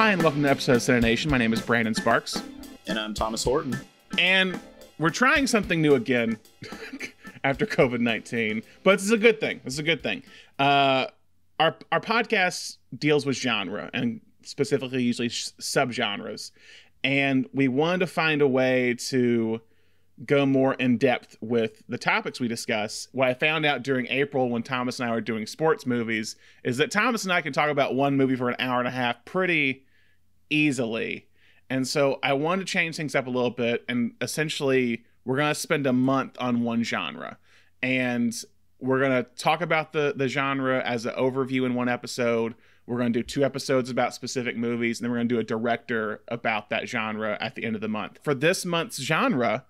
Hi, and welcome to episode of CineNation. My name is Brandon Sparks. And I'm Thomas Horton. And we're trying something new again after COVID 19, but this is a good thing. This is a good thing. Uh, our, our podcast deals with genre and specifically usually subgenres. And we wanted to find a way to go more in depth with the topics we discuss. What I found out during April when Thomas and I were doing sports movies is that Thomas and I can talk about one movie for an hour and a half pretty easily. And so I wanted to change things up a little bit and essentially we're going to spend a month on one genre. And we're going to talk about the the genre as an overview in one episode. We're going to do two episodes about specific movies, and then we're going to do a director about that genre at the end of the month. For this month's genre,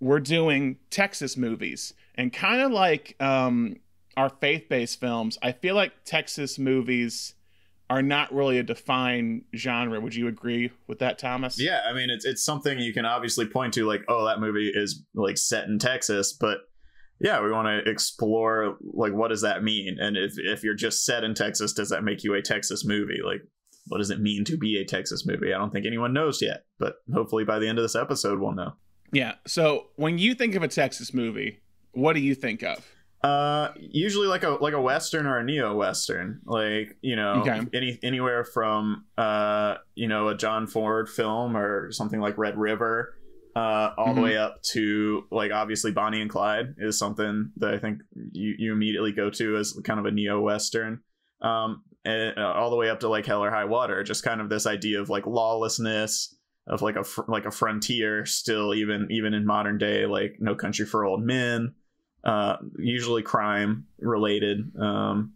we're doing Texas movies, and kind of like um, our faith-based films, I feel like Texas movies are not really a defined genre. Would you agree with that, Thomas? Yeah, I mean it's it's something you can obviously point to, like, oh, that movie is like set in Texas, but yeah, we want to explore like what does that mean, and if if you're just set in Texas, does that make you a Texas movie? Like, what does it mean to be a Texas movie? I don't think anyone knows yet, but hopefully by the end of this episode, we'll know. Yeah. So when you think of a Texas movie, what do you think of? Uh, usually like a like a western or a neo western, like you know, okay. any anywhere from uh, you know, a John Ford film or something like Red River, uh, all mm-hmm. the way up to like obviously Bonnie and Clyde is something that I think you you immediately go to as kind of a neo western. Um, and uh, all the way up to like Hell or High Water, just kind of this idea of like lawlessness, of like a fr- like a frontier still even even in modern day, like No Country for Old Men uh, usually crime related. Um,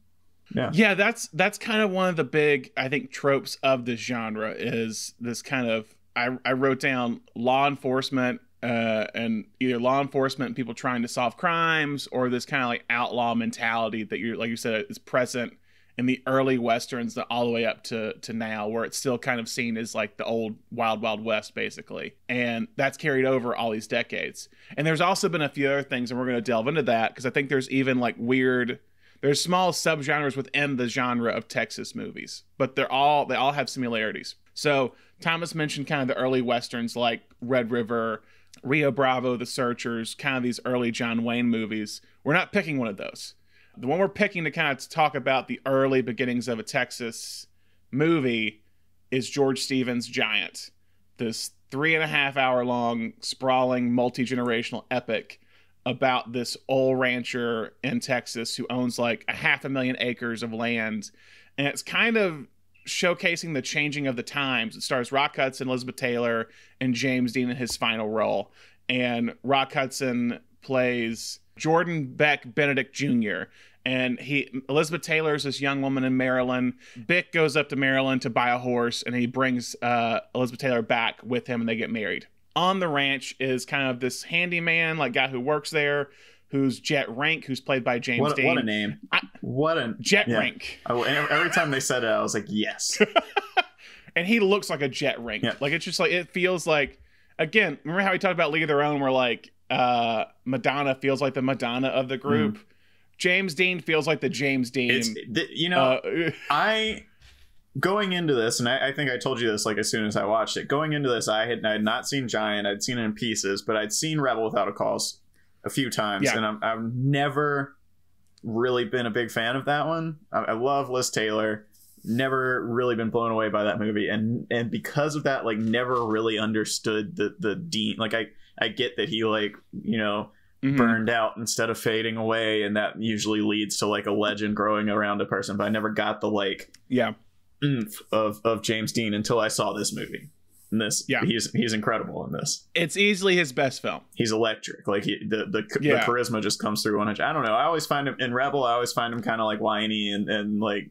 yeah, yeah, that's that's kind of one of the big I think tropes of this genre is this kind of I I wrote down law enforcement uh, and either law enforcement people trying to solve crimes or this kind of like outlaw mentality that you're like you said is present in the early westerns all the way up to to now where it's still kind of seen as like the old wild wild west basically. And that's carried over all these decades. And there's also been a few other things and we're going to delve into that because i think there's even like weird there's small subgenres within the genre of texas movies but they're all they all have similarities. So thomas mentioned kind of the early westerns like red river rio bravo the searchers kind of these early john wayne movies. We're not picking one of those the one we're picking to kind of talk about the early beginnings of a Texas movie is George Stevens' Giant, this three and a half hour long, sprawling, multi generational epic about this old rancher in Texas who owns like a half a million acres of land. And it's kind of showcasing the changing of the times. It stars Rock Hudson, Elizabeth Taylor, and James Dean in his final role. And Rock Hudson plays Jordan Bick Benedict Jr. And he Elizabeth Taylor is this young woman in Maryland. Bick goes up to Maryland to buy a horse, and he brings uh, Elizabeth Taylor back with him, and they get married. On the ranch is kind of this handyman, like guy who works there, who's Jet Rink, who's played by James what, Dean. What a name! I, what a Jet yeah. Rink. I, every time they said it, I was like, yes. and he looks like a Jet Rink. Yeah. Like it's just like it feels like. Again, remember how we talked about League of Their Own, where like uh, Madonna feels like the Madonna of the group. Mm. James Dean feels like the James Dean. It's, you know, uh, I going into this, and I, I, think I told you this like as soon as I watched it. Going into this, I had I had not seen Giant. I'd seen it in pieces, but I'd seen Rebel Without a Cause a few times, yeah. and I'm, I've never really been a big fan of that one. I, I love Liz Taylor. Never really been blown away by that movie, and and because of that, like never really understood the the Dean. Like I I get that he like you know mm-hmm. burned out instead of fading away, and that usually leads to like a legend growing around a person. But I never got the like yeah of of James Dean until I saw this movie. And this yeah he's he's incredible in this. It's easily his best film. He's electric. Like he the the, yeah. the charisma just comes through on it. I don't know. I always find him in Rebel. I always find him kind of like whiny and and like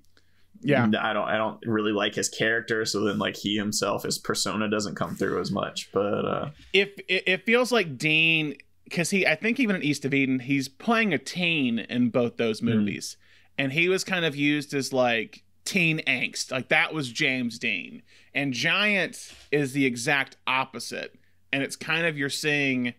yeah i don't i don't really like his character so then like he himself his persona doesn't come through as much but uh if it, it feels like dean because he i think even in east of eden he's playing a teen in both those hmm. movies mm. and he was kind of used as like teen angst like that was james dean and giant is the exact opposite and it's kind of you're seeing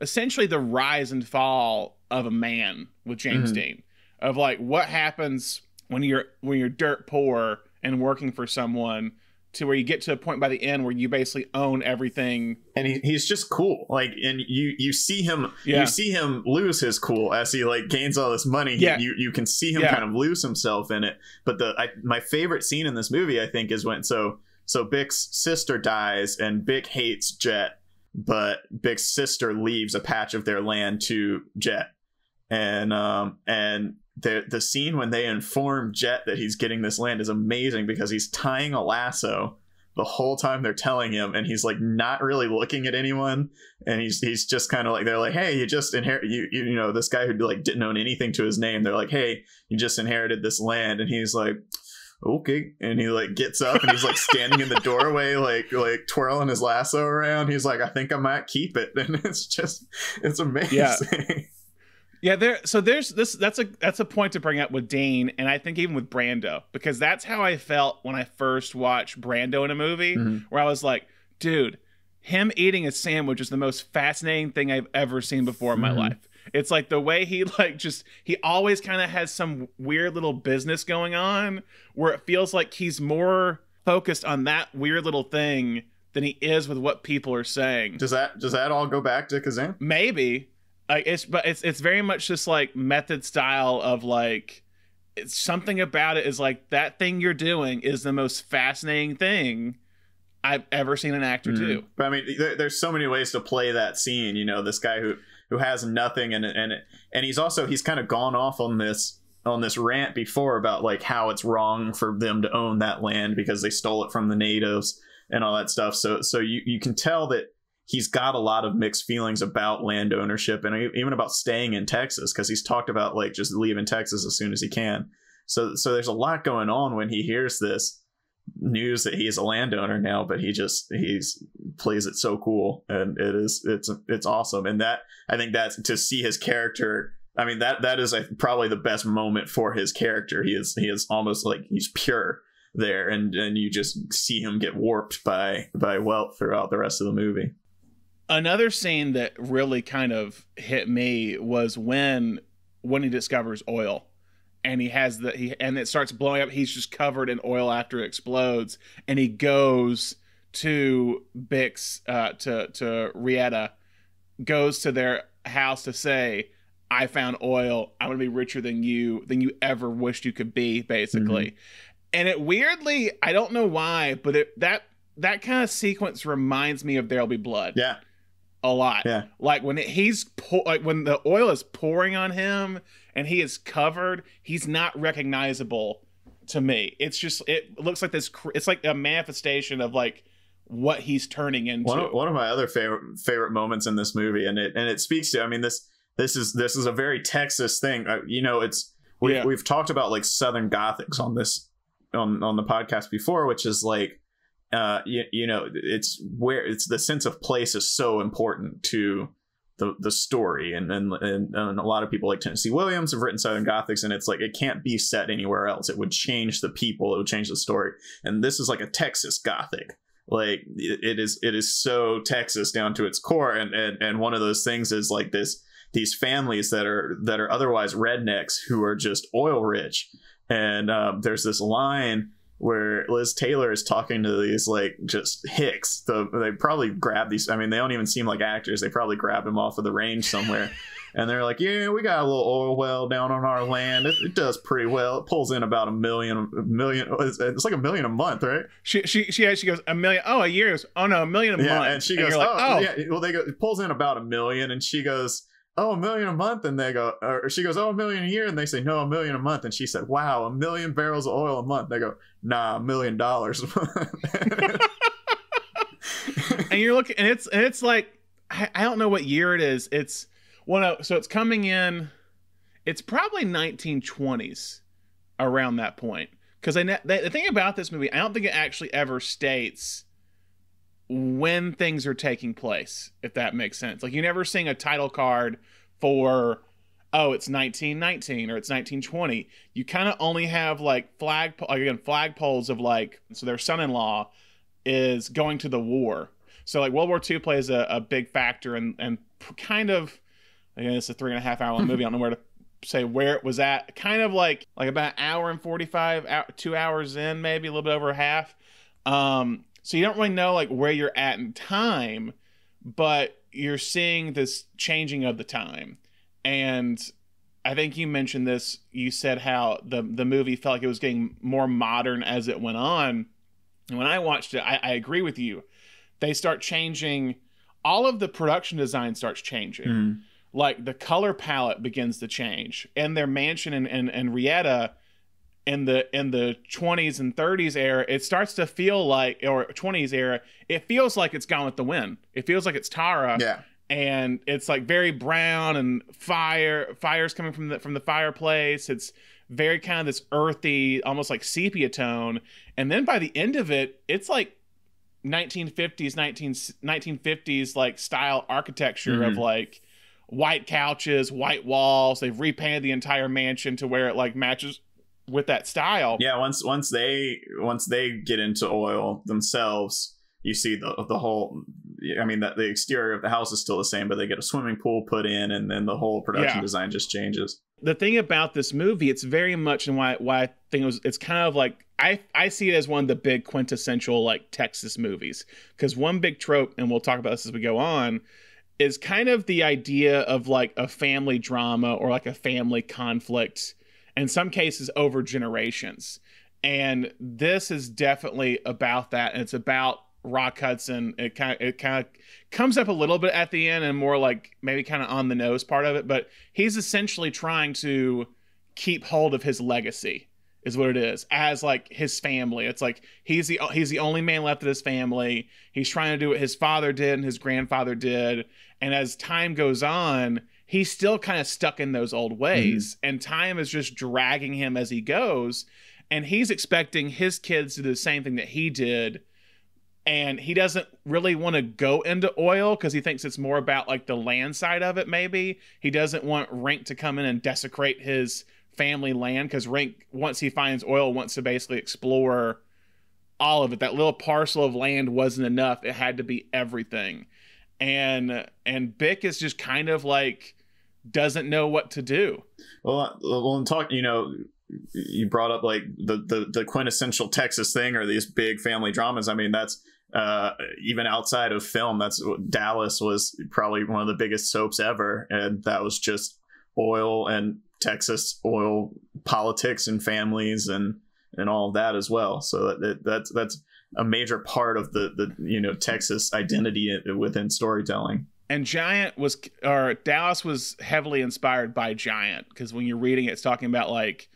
essentially the rise and fall of a man with james mm-hmm. dean of like what happens when you're when you're dirt poor and working for someone to where you get to a point by the end where you basically own everything and he, he's just cool like and you you see him yeah. you see him lose his cool as he like gains all this money yeah. you you can see him yeah. kind of lose himself in it but the I, my favorite scene in this movie i think is when so so Bick's sister dies and Bick hates jet but Bick's sister leaves a patch of their land to jet and um and the the scene when they inform Jet that he's getting this land is amazing because he's tying a lasso the whole time they're telling him and he's like not really looking at anyone and he's he's just kind of like they're like hey you just inherit you, you you know this guy who like didn't own anything to his name they're like hey you just inherited this land and he's like okay and he like gets up and he's like standing in the doorway like like twirling his lasso around he's like i think i might keep it and it's just it's amazing. yeah yeah, there. So there's this. That's a that's a point to bring up with Dean, and I think even with Brando, because that's how I felt when I first watched Brando in a movie, mm-hmm. where I was like, dude, him eating a sandwich is the most fascinating thing I've ever seen before in my mm-hmm. life. It's like the way he like just he always kind of has some weird little business going on where it feels like he's more focused on that weird little thing than he is with what people are saying. Does that does that all go back to Kazan? Maybe like it's but it's it's very much just like method style of like it's something about it is like that thing you're doing is the most fascinating thing I've ever seen an actor mm-hmm. do. But I mean, there, there's so many ways to play that scene. You know, this guy who who has nothing, and and and he's also he's kind of gone off on this on this rant before about like how it's wrong for them to own that land because they stole it from the natives and all that stuff. So so you you can tell that he's got a lot of mixed feelings about land ownership and even about staying in Texas because he's talked about like just leaving Texas as soon as he can. So so there's a lot going on when he hears this news that he's a landowner now, but he just he's plays it so cool and it is it's it's awesome. And that I think that's to see his character. I mean that that is a, probably the best moment for his character. He is he is almost like he's pure there and and you just see him get warped by by wealth throughout the rest of the movie another scene that really kind of hit me was when when he discovers oil and he has the he and it starts blowing up he's just covered in oil after it explodes and he goes to Bick uh to to Reata goes to their house to say I found oil I'm going to be richer than you than you ever wished you could be basically mm-hmm. and it weirdly I don't know why but it that that kind of sequence reminds me of There Will Be Blood. Yeah a lot. Yeah. Like when it, he's pour, like when the oil is pouring on him and he is covered, he's not recognizable to me. It's just it looks like this. It's like a manifestation of like what he's turning into. One of, one of my other favorite favorite moments in this movie, and it and it speaks to. I mean this this is this is a very Texas thing. Uh, you know, it's we, yeah. we've talked about like Southern Gothics on this on on the podcast before, which is like uh, you, you know, it's where it's the sense of place is so important to the the story, and and and, and a lot of people like Tennessee Williams have written Southern Gothics, and it's like it can't be set anywhere else. It would change the people, it would change the story, and this is like a Texas Gothic. Like it, is, it is so Texas down to its core, and and and one of those things is like this these families that are that are otherwise rednecks who are just oil rich, and um, there's this line where Liz Taylor is talking to these like just hicks. The, they probably grab these. I mean, they don't even seem like actors. They probably grabbed them off of the range somewhere. and they're like, "Yeah, we got a little oil well down on our land. It, it does pretty well. It pulls in about a million, a million. It's, it's, like a million a month, right?" She she she she goes a million. Oh, a year. Oh no, a million a yeah, month. And she goes, like, "Oh, oh, yeah." Well, they go. It pulls in about a million, and she goes, oh, a million a month. And they go, or she goes, oh, a million a year. And they say, no, a million a month. And she said, wow, a million barrels of oil a month. They go, nah, a million dollars. and you're looking, and it's, and it's like, I, I don't know what year it is. It's, well, so it's coming in, it's probably 1920s around that point. Because the thing about this movie, I don't think it actually ever states when things are taking place, if that makes sense. Like you never seeing a title card for oh it's 1919 or it's 1920. You kind of only have like flag again flagpoles of like so their son-in-law is going to the war. So like World War II plays a, a big factor and and kind of again it's a three and a half hour long movie. I don't know where to say where it was at. Kind of like like about an hour and 45 two hours in maybe a little bit over half Um, so you don't really know like where you're at in time, but you're seeing this changing of the time. And I think you mentioned this. You said how the the movie felt like it was getting more modern as it went on. And when I watched it, I, I agree with you. They start changing. All of the production design starts changing. Mm. Like the color palette begins to change. And their mansion and and, in Reata in the in the 20s and 30s era it starts to feel like or 20s era it feels like it's gone with the wind. It feels like it's tara. Yeah. And it's like very brown and fire fires coming from the from the fireplace. It's very kind of this earthy almost like sepia tone. And then by the end of it it's like 1950s 19, 1950s like style architecture mm-hmm. of like white couches white walls. They've repainted the entire mansion to where it like matches with that style. Yeah, once once they once they get into oil themselves, you see the the whole. I mean, that the exterior of the house is still the same, but they get a swimming pool put in, and then the whole production yeah. design just changes. The thing about this movie, it's very much, and why why I think it was, it's kind of like I I see it as one of the big quintessential like Texas movies because one big trope, and we'll talk about this as we go on, is kind of the idea of like a family drama or like a family conflict in some cases over generations. And this is definitely about that. And it's about Rock Hudson. It kind of it kind of comes up a little bit at the end and more like maybe kind of on the nose part of it, but he's essentially trying to keep hold of his legacy is what it is as like his family it's like he's the he's the only man left of his family he's trying to do what his father did and his grandfather did and as time goes on he's still kind of stuck in those old ways mm-hmm. and time is just dragging him as he goes and he's expecting his kids to do the same thing that he did and he doesn't really want to go into oil because he thinks it's more about like the land side of it maybe. He doesn't want rink to come in and desecrate his family land because rink once he finds oil wants to basically explore all of it. That little parcel of land wasn't enough. It had to be everything. And and bick is just kind of like doesn't know what to do. Well, uh, well, and talk, you know, you brought up like the, the the quintessential Texas thing or these big family dramas. I mean, that's uh, even outside of film. That's Dallas was probably one of the biggest soaps ever, and that was just oil and Texas oil politics and families and and all of that as well. So that, that's that's a major part of the the you know Texas identity within storytelling and Giant was or Dallas was heavily inspired by Giant because when you're reading it, it's talking about like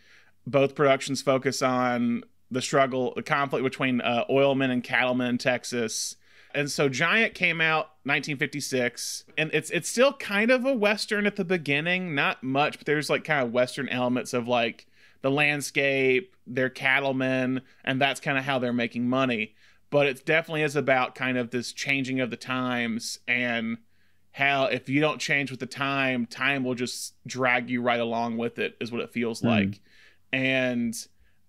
both productions focus on the struggle, the conflict between uh, oilmen and cattlemen in Texas. And so Giant came out 1956, and it's it's still kind of a western at the beginning, not much, but there's like kind of western elements of like the landscape, they're cattlemen, and that's kind of how they're making money. But it definitely is about kind of this changing of the times and how if you don't change with the time, time will just drag you right along with it, is what it feels mm. like. And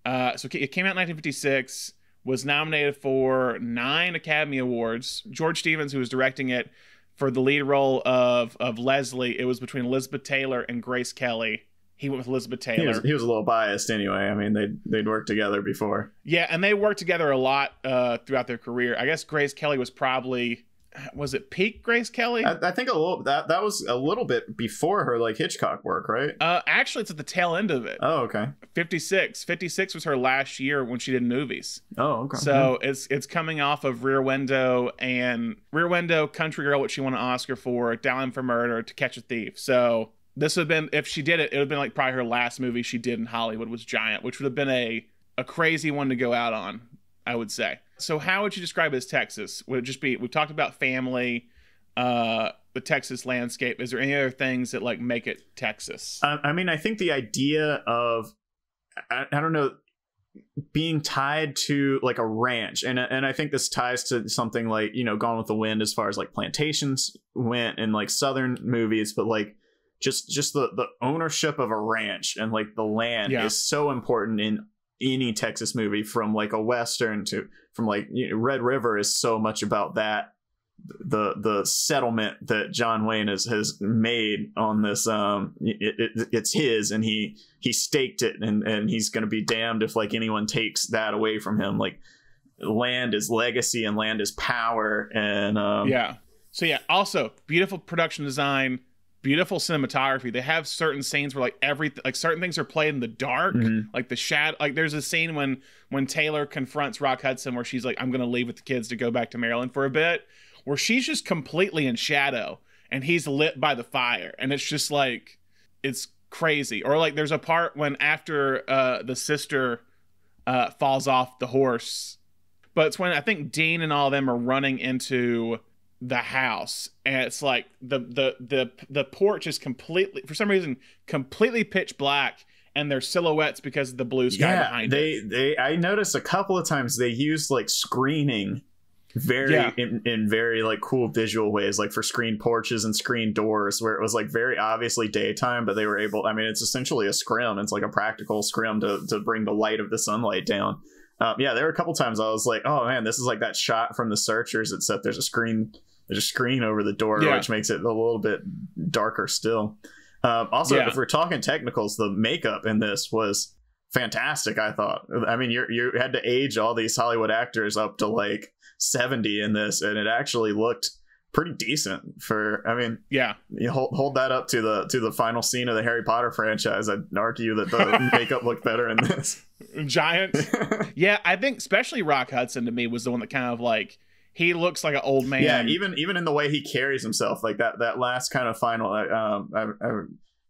uh, so it came out in 1956, was nominated for nine Academy Awards. George Stevens, who was directing it for the lead role of, of Leslie, it was between Elizabeth Taylor and Grace Kelly. He went with Elizabeth Taylor. He was, he was a little biased anyway. I mean, they'd, they'd worked together before. Yeah, and they worked together a lot uh, throughout their career. I guess Grace Kelly was probably was it peak Grace Kelly? I, I, think a little that that was a little bit before her like Hitchcock work, right? Uh, actually, it's at the tail end of it. Oh, okay. 56. 56 was her last year when she did movies. Oh, okay. So yeah. it's it's coming off of Rear Window and Rear Window, Country Girl, which she won an Oscar for, Dial for Murder, To Catch a Thief. So this would have been if she did it, it would have been like probably her last movie she did in Hollywood was Giant, which would have been a a crazy one to go out on, I would say. So how would you describe it as Texas? Would it just be we've talked about family, uh, the Texas landscape. Is there any other things that like make it Texas? I, I mean, I think the idea of I, I, don't know being tied to like a ranch, and and I think this ties to something like you know Gone with the Wind as far as like plantations went in like southern movies, but like just just the the ownership of a ranch and like the land yeah. is so important in any Texas movie from like a western to from like you know, Red River is so much about that the the settlement that John Wayne has has made on this um it, it, it's his and he he staked it and and he's going to be damned if like anyone takes that away from him. Like land is legacy and land is power and um, yeah. So yeah also beautiful production design beautiful cinematography. They have certain scenes where like every like certain things are played in the dark mm-hmm. like the shadow like there's a scene when when taylor confronts rock hudson where she's like i'm gonna leave with the kids to go back to maryland for a bit where she's just completely in shadow and he's lit by the fire. And it's just like it's crazy. Or like there's a part when after uh the sister uh falls off the horse but it's when I think Dean and all of them are running into the house and it's like the the the the porch is completely for some reason completely pitch black and their silhouettes because of the blue sky yeah, behind they, it. They I noticed a couple of times they used like screening very yeah. in, in very like cool visual ways like for screen porches and screen doors where it was like very obviously daytime but they were able i mean it's essentially a scrim it's like a practical scrim to, to bring the light of the sunlight down um, yeah, there were a couple times I was like, "Oh man, this is like that shot from the Searchers." Except there's a screen, there's a screen over the door, yeah. which makes it a little bit darker still. Um, also, yeah. if we're talking technicals, the makeup in this was fantastic. I thought. I mean, you you had to age all these Hollywood actors up to like seventy in this, and it actually looked pretty decent for i mean yeah. you hold, hold that up to the to the final scene of the harry potter franchise i'd argue that the makeup looked better in this. Giant. Yeah i think especially rock hudson to me was the one that kind of like he looks like an old man. yeah even even in the way he carries himself like that that last kind of final um I, I,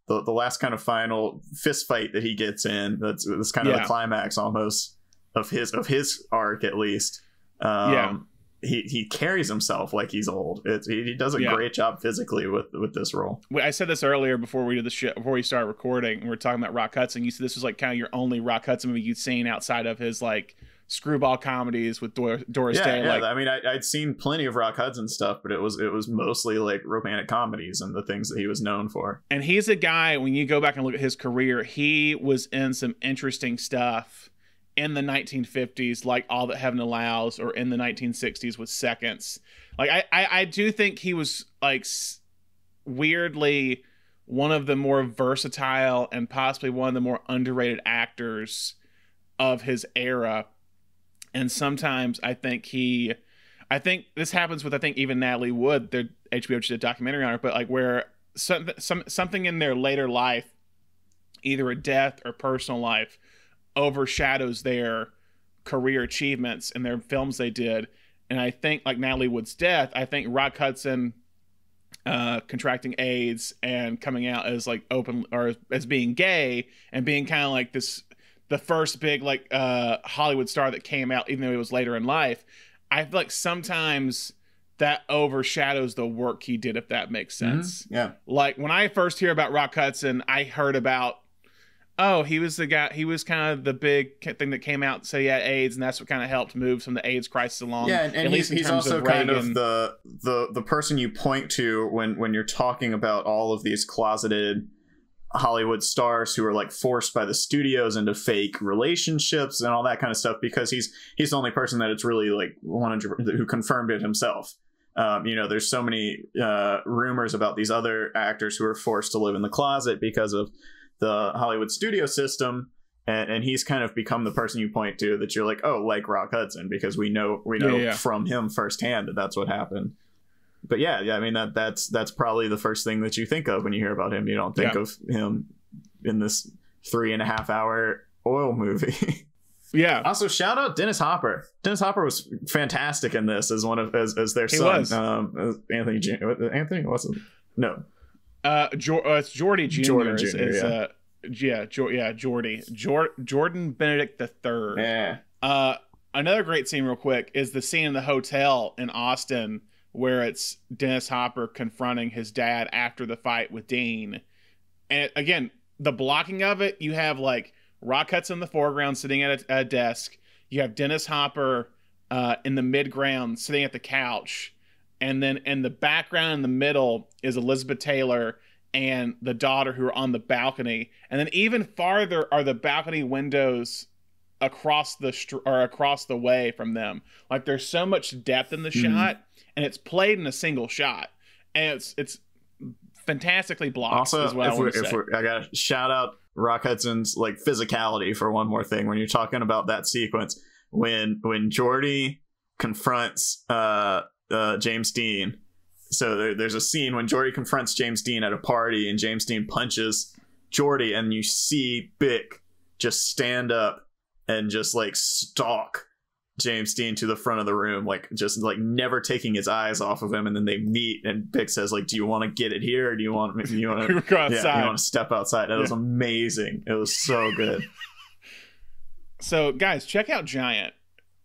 the, the last kind of final fist fight that he gets in that's, that's kind of yeah. the climax almost of his of his arc at least. Um, yeah he he carries himself like he's old. It's, he, he does a yeah. great job physically with with this role. I said this earlier before we did the show, before we started recording. We are talking about Rock Hudson. You said this was like kind of your only Rock Hudson movie you'd seen outside of his like screwball comedies with Dor- Doris yeah, Day. Yeah, like, I mean, I, would seen plenty of Rock Hudson stuff, but it was it was mostly like romantic comedies and the things that he was known for. And he's a guy when you go back and look at his career, he was in some interesting stuff in the 1950s, like All That Heaven Allows, or in the 1960s with Seconds. Like I, I, I do think he was like weirdly one of the more versatile and possibly one of the more underrated actors of his era. And sometimes I think he, I think this happens with I think even Natalie Wood. Their HBO did a documentary on her, but like where some, some something in their later life, either a death or personal life overshadows their career achievements and their films they did. And I think like Natalie Wood's death, I think Rock Hudson uh, contracting AIDS and coming out as like open or as being gay and being kind of like this the first big like uh Hollywood star that came out even though he was later in life. I feel like sometimes that overshadows the work he did if that makes mm-hmm. sense. Mm-hmm. Yeah. Like when I first hear about Rock Hudson, I heard about oh, he was the guy. He was kind of the big thing that came out. So he had AIDS, and that's what kind of helped move some of the AIDS crisis along. Yeah, and, and he's, he's also of kind of the the the person you point to when when you're talking about all of these closeted Hollywood stars who are like forced by the studios into fake relationships and all that kind of stuff because he's he's the only person that it's really like 100 who confirmed it himself. Um, you know, there's so many uh, rumors about these other actors who are forced to live in the closet because of the Hollywood studio system, and, and he's kind of become the person you point to that you're like, oh, like Rock Hudson, because we know we know yeah, yeah. from him firsthand that that's what happened. But yeah, yeah, I mean that that's that's probably the first thing that you think of when you hear about him. You don't think yeah. of him in this three and a half hour oil movie. Yeah. Also, shout out Dennis Hopper. Dennis Hopper was fantastic in this as one of as, as their he son. Was. Um, Anthony Anthony what's it? No, uh, jo- uh it's Jordy Jr. Jordan Jr. Is, is, yeah. Uh, yeah, jo- yeah, Jordy. Jor- Jordan Benedict the third. Yeah. Uh, another great scene, real quick, is the scene in the hotel in Austin where it's Dennis Hopper confronting his dad after the fight with Dean. And again, the blocking of it, you have like Rock Hudson in the foreground sitting at a, a desk. You have Dennis Hopper uh, in the midground sitting at the couch and then in the background in the middle is Elizabeth Taylor and the daughter who are on the balcony, and then even farther are the balcony windows across the str- or across the way from them. Like there's so much depth in the mm-hmm. shot, and it's played in a single shot, and it's it's fantastically blocked. Also, if, I, we're, if we're, I gotta shout out Rock Hudson's like physicality for one more thing when you're talking about that sequence when when Jordy confronts uh, uh, James Dean. So there, there's a scene when Jordy confronts James Dean at a party, and James Dean punches Jordy, and you see Bick just stand up and just like stalk James Dean to the front of the room, like just like never taking his eyes off of him, and then they meet, and Bick says, "Like, do you want to get it here, or do you want do you want to go outside? Yeah, you want to step outside?" That yeah. was amazing. It was so good. so, guys, check out Giant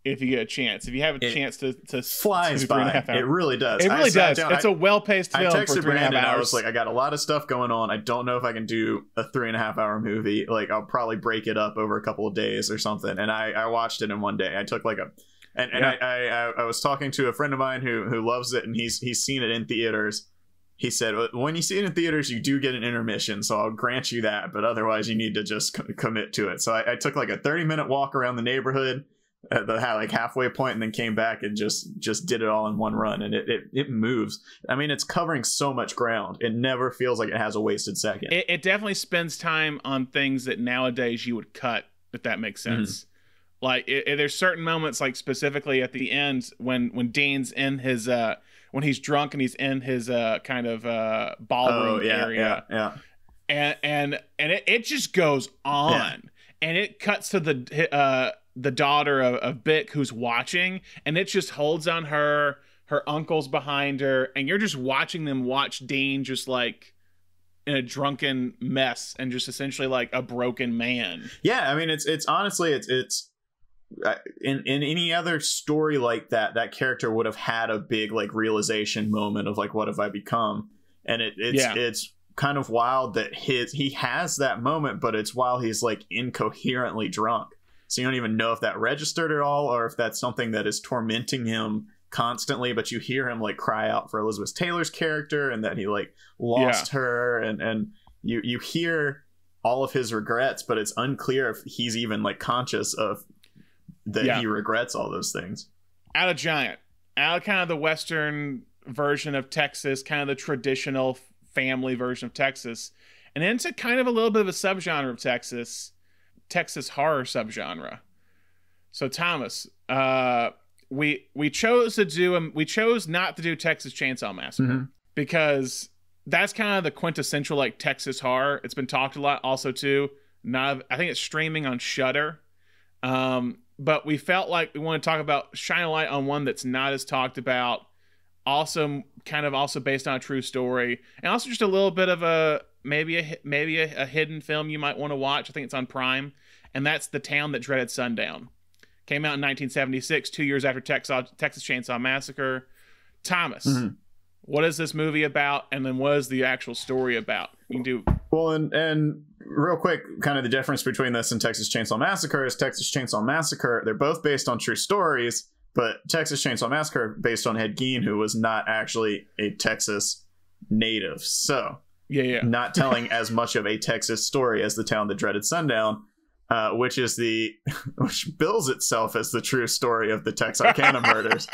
if you get a chance. If you have a it chance to to flies by, it really does. It really does. Down, it's I, a well paced film. I texted Brandon. And I was like, I got a lot of stuff going on. I don't know if I can do a three and a half hour movie. Like, I'll probably break it up over a couple of days or something. And I I watched it in one day. I took like a and, and yeah. I, I I was talking to a friend of mine who who loves it, and he's he's seen it in theaters. He said, "When you see it in theaters, you do get an intermission, so I'll grant you that. But otherwise, you need to just commit to it." So I, I took like a thirty minute walk around the neighborhood at the like halfway point and then came back and just just did it all in one run. And it, it it moves. I mean it's covering so much ground. It never feels like it has a wasted second. It, it definitely spends time on things that nowadays you would cut if that makes mm-hmm. sense. Mm-hmm. like it, it, there's certain moments like specifically at the end when when dean's in his uh when he's drunk and he's in his uh kind of uh ballroom oh, yeah, area. yeah yeah. And and and it, it just goes on. Yeah. and it cuts to the uh the daughter of, of Bick who's watching, and it just holds on her. Her uncle's behind her, and you're just watching them watch Dean just like in a drunken mess and just essentially like a broken man. Yeah, I mean it's it's honestly it's it's uh, in in any other story like that that character would have had a big like realization moment of like what have I become and it it's yeah. it's kind of wild that his he has that moment but it's while he's like incoherently drunk so you don't even know if that registered at all or if that's something that is tormenting him constantly but you hear him like cry out for elizabeth taylor's character and that he like lost yeah. her and and you you hear all of his regrets but it's unclear if he's even like conscious of that yeah. he regrets all those things out of giant out of kind of the western version of texas kind of the traditional family version of texas and into kind of a little bit of a subgenre of texas Texas horror subgenre. So Thomas, uh, we we chose to do um, we chose not to do Texas Chainsaw Massacre mm-hmm. because that's kind of the quintessential like Texas horror. It's been talked a lot also too. Not I think it's streaming on Shudder. Um, but we felt like we want to talk about shine a light on one that's not as talked about. Also, kind of also based on a true story, and also just a little bit of a maybe a maybe a, a hidden film you might want to watch. I think it's on Prime and that's The Town That Dreaded Sundown. Came out in 1976, two years after Texas, Texas Chainsaw Massacre. Thomas, mm-hmm. what is this movie about? And then what is the actual story about? You can do well, and and real quick, kind of the difference between this and Texas Chainsaw Massacre is Texas Chainsaw Massacre. They're both based on true stories, but Texas Chainsaw Massacre based on Ed Gein, who was not actually a Texas native. So yeah, yeah. not telling as much of a Texas story as the town that dreaded sundown uh, which is the which bills itself as the true story of the Texarkana murders.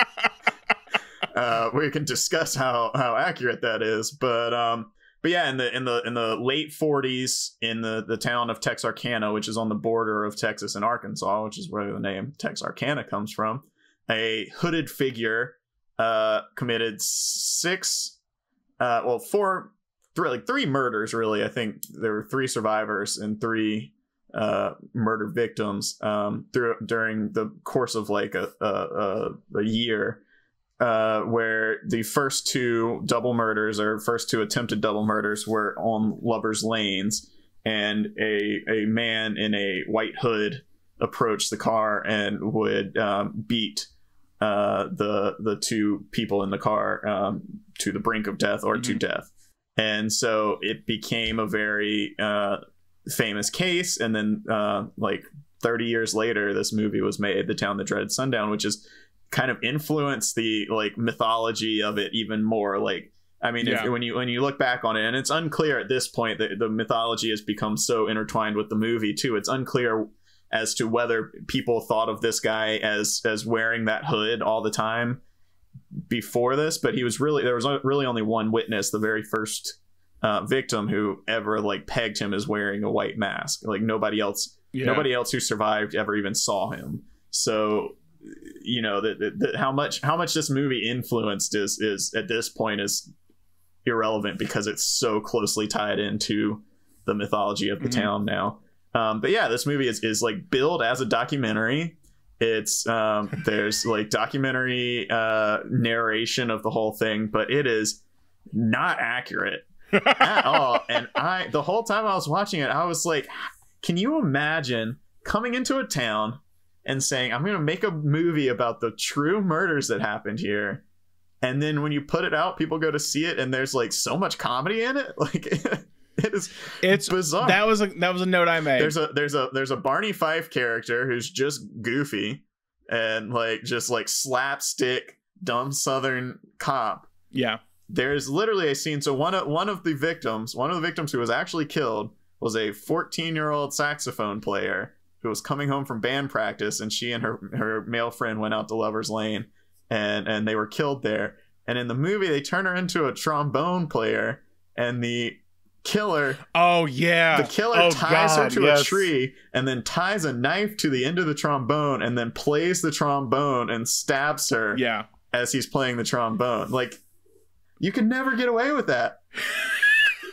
Uh, we can discuss how how accurate that is, but um, but yeah, in the in the in the late 40s, in the the town of Texarkana, which is on the border of Texas and Arkansas, which is where the name Texarkana comes from, a hooded figure uh, committed six, uh, well, four, three, like three murders. Really, I think there were three survivors and three uh, murder victims um, through during the course of like a a, a year, uh, where the first two double murders or first two attempted double murders were on lovers' lanes, and a a man in a white hood approached the car and would um, beat uh, the the two people in the car um, to the brink of death or mm-hmm. to death. And so it became a very uh, famous case and then uh, like 30 years later this movie was made the town that dreaded sundown which is kind of influenced the like mythology of it even more like i mean yeah. if, when you when you look back on it and it's unclear at this point that the mythology has become so intertwined with the movie too it's unclear as to whether people thought of this guy as as wearing that hood all the time before this but he was really there was really only one witness the very first uh, victim who ever like pegged him as wearing a white mask. Like nobody else, yeah. nobody else who survived ever even saw him. So you know that, how much how much this movie influenced is is at this point is irrelevant because it's so closely tied into the mythology of the mm-hmm. town now. Um, but yeah, this movie is is like billed as a documentary. It's um, there's like documentary uh, narration of the whole thing, but it is not accurate at all. And I the whole time I was watching it, I was like, can you imagine coming into a town and saying, I'm going to make a movie about the true murders that happened here. And then when you put it out, people go to see it, and there's like so much comedy in it. Like it is, it's bizarre. That was a that was a note I made. There's a there's a there's a Barney Fife character who's just goofy and like just like slapstick dumb Southern cop. Yeah. There's literally a scene. So one of one of the victims, one of the victims who was actually killed, was a 14 year old saxophone player who was coming home from band practice, and she and her her male friend went out to Lovers Lane, and and they were killed there. And in the movie, they turn her into a trombone player, and the killer oh yeah the killer oh, ties God, her to yes. a tree and then ties a knife to the end of the trombone and then plays the trombone and stabs her yeah as he's playing the trombone like you can never get away with that.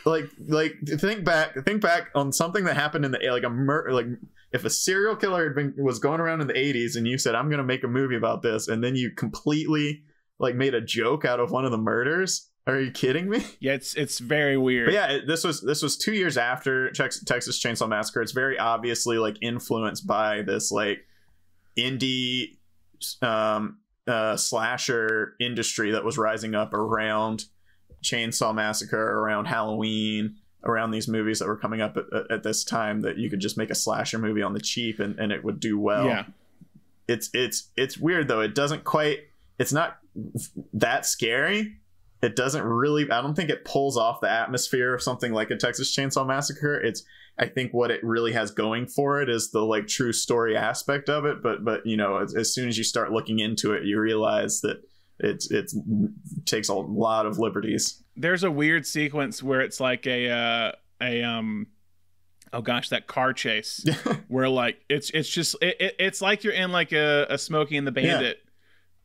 Like like think back think back on something that happened in the like a murder like if a serial killer had been was going around in the 80s and you said i'm going to make a movie about this and then you completely like made a joke out of one of the murders? Are you kidding me? Yeah it's it's very weird. But yeah it, this was this was two years after texas chainsaw massacre. It's very obviously like influenced by this like indie um uh slasher industry that was rising up around Chainsaw Massacre, around Halloween, around these movies that were coming up at, at, this time that you could just make a slasher movie on the cheap and, and it would do well. Yeah. It's it's it's weird though. It doesn't quite it's not that scary. It doesn't really I don't think it pulls off the atmosphere of something like a Texas Chainsaw Massacre. It's I think what it really has going for it is the like true story aspect of it, but but you know, as, as soon as you start looking into it, you realize that it's it's it takes a lot of liberties. There's a weird sequence where it's like a uh, a um oh gosh that car chase where like it's it's just it, it, it's like you're in like a, a Smokey and the Bandit yeah.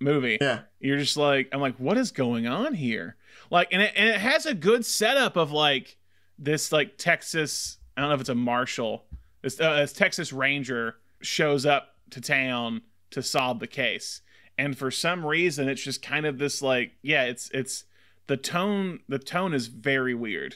Movie. Yeah, you're just like I'm like what is going on here? Like and it and it has a good setup of like this like Texas I don't know if it's a marshal this, uh, this Texas Ranger shows up to town to solve the case and for some reason it's just kind of this like yeah it's it's the tone the tone is very weird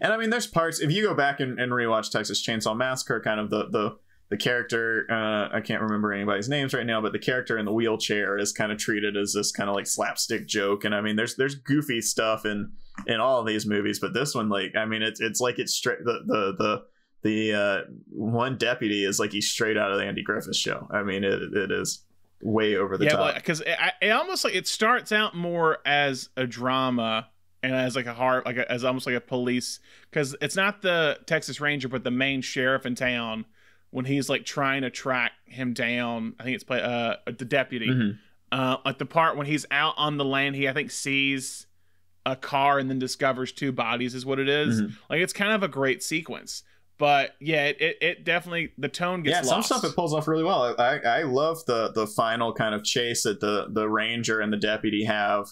and i mean there's parts if you go back and, and rewatch texas chainsaw massacre kind of the the the character uh, i can't remember anybody's names right now but the character in the wheelchair is kind of treated as this kind of like slapstick joke and i mean there's there's goofy stuff in in all of these movies but this one like i mean it's it's like it's straight the the the the uh, one deputy is like he's straight out of the Andy Griffith show. I mean, it it is way over the yeah, top. because it, it, almost like it starts out more as a drama and as like a hard, like a, as almost like a police, because it's not the Texas Ranger, but the main sheriff in town when he's like trying to track him down. I think it's play uh the deputy. Mm-hmm. Uh, at the part when he's out on the land, he I think sees a car and then discovers two bodies is what it is. Mm-hmm. Like it's kind of a great sequence but yeah, it, it, definitely the tone gets yeah. Lost. Some stuff it pulls off really well. I I love the the final kind of chase that the the ranger and the deputy have.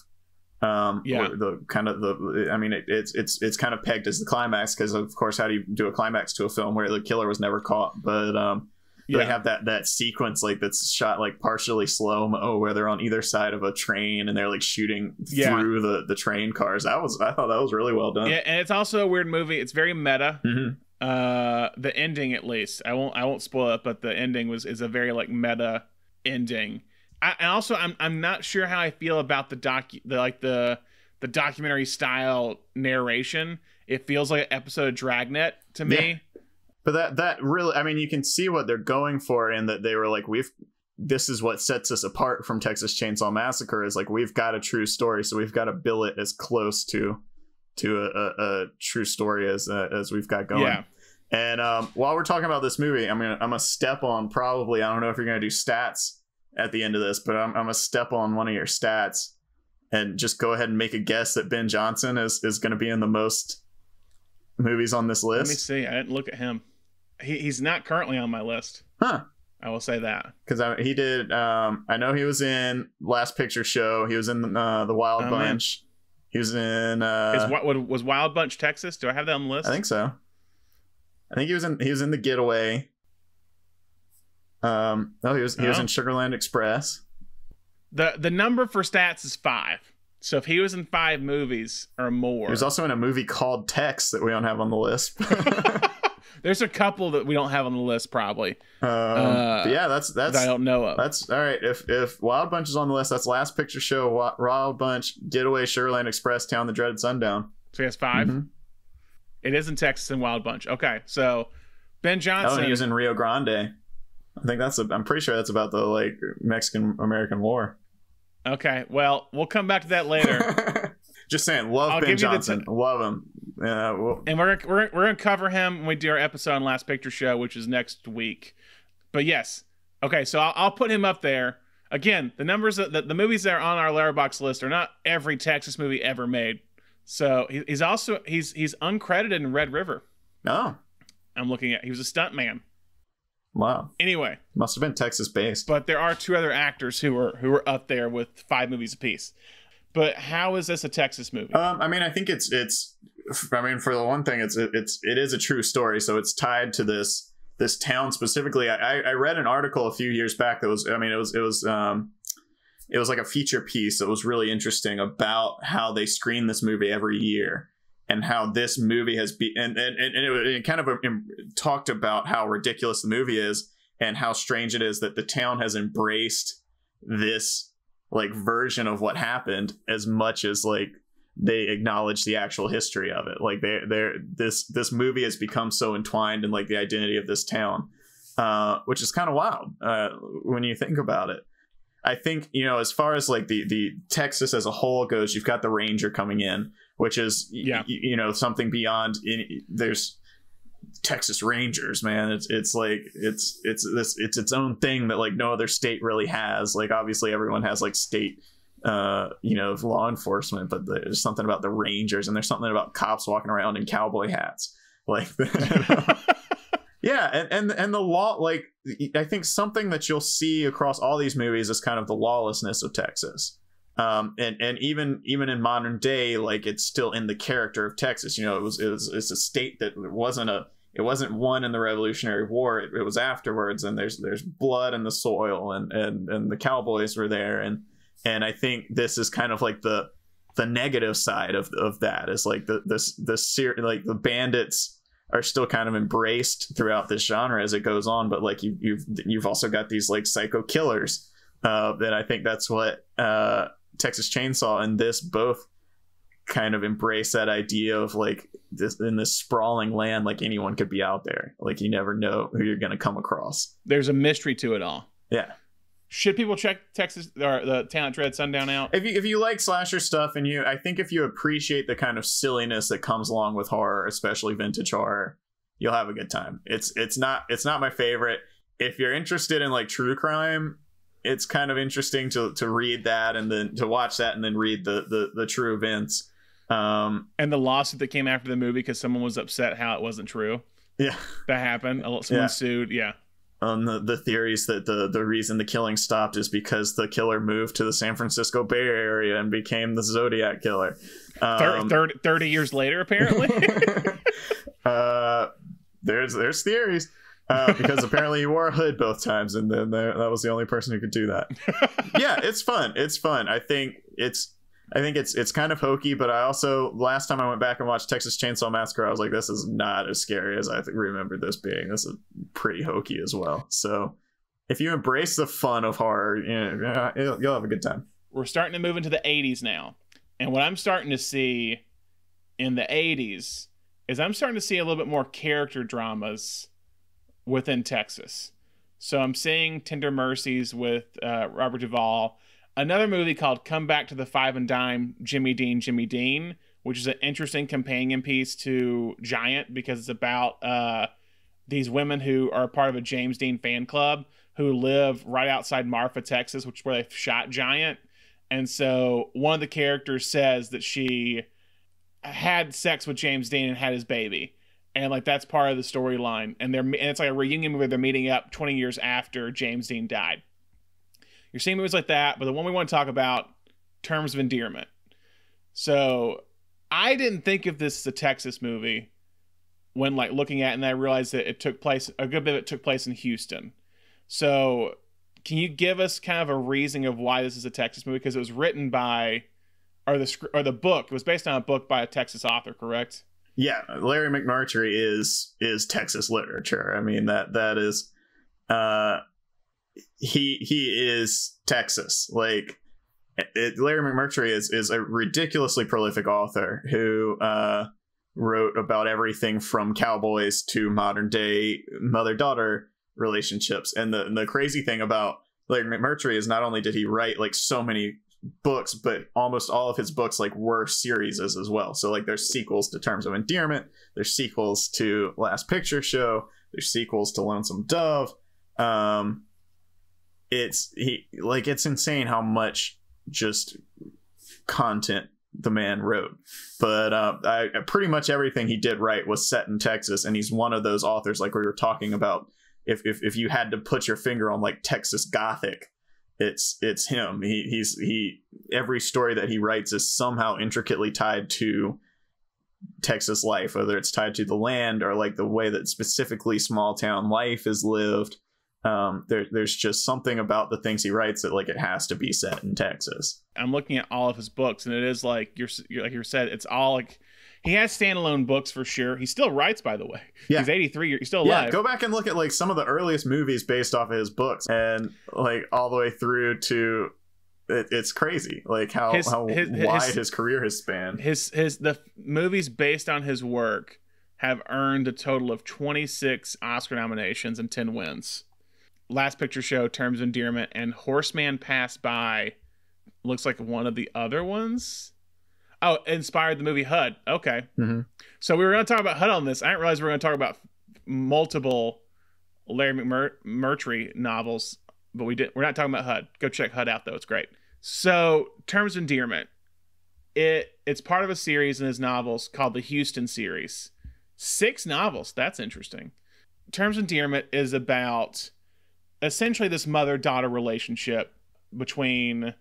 Um, yeah. The kind of the I mean it, it's it's it's kind of pegged as the climax because of course how do you do a climax to a film where the killer was never caught? But um, yeah. they have that that sequence like that's shot like partially slow mo where they're on either side of a train and they're like shooting yeah. through the the train cars. That was I thought that was really well done. Yeah, and it's also a weird movie. It's very meta. Mm-hmm uh the ending at least i won't i won't spoil it but the ending was is a very like meta ending I, and also i'm i'm not sure how i feel about the doc the like the the documentary style narration it feels like an episode of dragnet to me yeah. but that that really i mean you can see what they're going for and that they were like we've this is what sets us apart from texas chainsaw massacre is like we've got a true story so we've got to bill it as close to to a, a, a true story as uh, as we've got going. Yeah. And um, while we're talking about this movie, I'm gonna I'm gonna step on probably I don't know if you're gonna do stats at the end of this, but I'm, I'm gonna step on one of your stats and just go ahead and make a guess that Ben Johnson is is gonna be in the most movies on this list. Let me see. I didn't look at him. He, he's not currently on my list. Huh. I will say that because he did. Um, I know he was in Last Picture Show. He was in uh, the Wild oh, Bunch. Man. He was in. Uh, Is, what, was Wild Bunch Texas? Do I have that on the list? I think so. I think he was in. He was in the Getaway. Um. Oh, he was. He oh. was in Sugarland Express. the The number for stats is five. So if he was in five movies or more, he was also in a movie called Tex that we don't have on the list. There's a couple that we don't have on the list, probably. Um, uh, yeah, that's that's that I don't know of. That's all right. If if Wild Bunch is on the list, that's Last Picture Show, Wild Bunch, Getaway, Sugarland Express, Town the Dreaded Sundown. So he has 5 mm-hmm. It is in Texas and Wild Bunch. Okay, so Ben Johnson. Oh, and he was in Rio Grande. I think that's. A, I'm pretty sure that's about the like Mexican American War. Okay, well, we'll come back to that later. Just saying, love I'll Ben Johnson, t- love him. Yeah, well. and we're we're we're gonna cover him when we do our episode on Last Picture Show, which is next week. But yes, okay, so I'll, I'll put him up there. Again, the numbers that the, the movies that are on our Letterboxd list are not every Texas movie ever made. So he, he's also he's he's uncredited in Red River. Oh, I'm looking at. He was a stunt man. Wow. Anyway, must have been Texas based. But there are two other actors who are who are up there with five movies apiece. But how is this a Texas movie? Um, I mean, I think it's it's. I mean, for the one thing, it's it's it is a true story, so it's tied to this this town specifically. I, I read an article a few years back that was. I mean, it was it was um, it was like a feature piece that was really interesting about how they screen this movie every year and how this movie has been and and, and it, it kind of um, talked about how ridiculous the movie is and how strange it is that the town has embraced this like version of what happened as much as like they acknowledge the actual history of it. Like they they're this this movie has become so entwined in like the identity of this town uh which is kind of wild uh when you think about it. I think you know as far as like the the texas as a whole goes you've got the ranger coming in which is yeah. y- you know something beyond any, there's Texas Rangers, man. It's it's like it's it's this it's its own thing that like no other state really has. Like obviously everyone has like state uh you know law enforcement, but there's something about the Rangers and there's something about cops walking around in cowboy hats. Like Yeah, and, and and the law like I think something that you'll see across all these movies is kind of the lawlessness of Texas. Um, and and even even in modern day, like it's still in the character of Texas. You know, it was it was it's a state that wasn't a it wasn't won in the Revolutionary War. It, it, was afterwards, and there's there's blood in the soil, and and and the cowboys were there, and and I think this is kind of like the the negative side of of that is like the this ser- like the bandits are still kind of embraced throughout this genre as it goes on, but like you you've you've also got these like psycho killers. Uh, I think that's what uh, Texas Chainsaw and this both kind of embrace that idea of like this in this sprawling land like anyone could be out there. Like you never know who you're going to come across. There's a mystery to it all. Yeah. Should people check texas or the talent dread sundown out? If you, if you like slasher stuff and you i think if you appreciate the kind of silliness that comes along with horror especially vintage horror you'll have a good time. It's it's not it's not my favorite. If you're interested in like true crime it's kind of interesting to to read that and then to watch that and then read the the, the true events. Um, and the lawsuit that came after the movie because someone was upset how it wasn't true. Yeah, that happened. Someone yeah. sued. Yeah. On the, the theories that the, the reason the killing stopped is because the killer moved to the San Francisco Bay Area and became the Zodiac killer. Um, 30, 30 years later, apparently. uh, there's there's theories uh, because apparently he wore a hood both times, and then that was the only person who could do that. yeah, it's fun. It's fun. I think it's. I think it's it's kind of hokey, but I also last time I went back and watched Texas Chainsaw Massacre, I was like, this is not as scary as I remember this being. This is pretty hokey as well. So if you embrace the fun of horror, you know, you'll, you'll have a good time. We're starting to move into the 80s now, and what I'm starting to see in the 80s is I'm starting to see a little bit more character dramas within Texas. So I'm seeing Tender Mercies with uh, Robert Duvall. Another movie called Come Back to the Five and Dime, Jimmy Dean, Jimmy Dean, which is an interesting companion piece to Giant because it's about uh, these women who are part of a James Dean fan club who live right outside Marfa, Texas, which is where they shot Giant. And so one of the characters says that she had sex with James Dean and had his baby and like that's part of the storyline. And they're and it's like a reunion movie. They're meeting up 20 years after James Dean died. You're seeing movies like that, but the one we want to talk about, Terms of Endearment. So I didn't think of this as a Texas movie when like looking at it, and I realized that it took place a good bit of it took place in Houston. So can you give us kind of a reasoning of why this is a Texas movie? Because it was written by or the or the book it was based on a book by a Texas author, correct? Yeah, Larry McMurtry is is Texas literature. I mean that that is uh he he is Texas. Like it, Larry McMurtry is is a ridiculously prolific author who uh wrote about everything from cowboys to modern day mother daughter relationships. And the the crazy thing about Larry McMurtry is not only did he write like so many books, but almost all of his books like were series as well. So like there's sequels to Terms of Endearment, there's sequels to Last Picture Show, there's sequels to Lonesome Dove. Um, it's he like it's insane how much just content the man wrote. But uh, I, pretty much everything he did write was set in Texas, and he's one of those authors like we were talking about. If if, if you had to put your finger on like Texas Gothic, it's it's him. He he's he every story that he writes is somehow intricately tied to Texas life, whether it's tied to the land or like the way that specifically small town life is lived. Um, there, there's just something about the things he writes that like it has to be set in Texas. I'm looking at all of his books, and it is like you're, like you said, it's all like he has standalone books for sure. He still writes, by the way. Yeah. He's 83. He's still alive. Yeah, go back and look at like some of the earliest movies based off of his books, and like all the way through to it, it's crazy, like how his, how his, wide his, his career has spanned. His his the movies based on his work have earned a total of 26 Oscar nominations and 10 wins. Last Picture Show, Terms of Endearment, and Horseman Passed By looks like one of the other ones. Oh, inspired the movie HUD. Okay. Mm-hmm. So we were going to talk about HUD on this. I didn't realize we were going to talk about multiple Larry McMurtry novels, but we didn't. We're not talking about HUD. Go check HUD out though. It's great. So Terms of Endearment. It it's part of a series in his novels called the Houston series. Six novels. That's interesting. Terms of Endearment is about essentially this mother daughter relationship between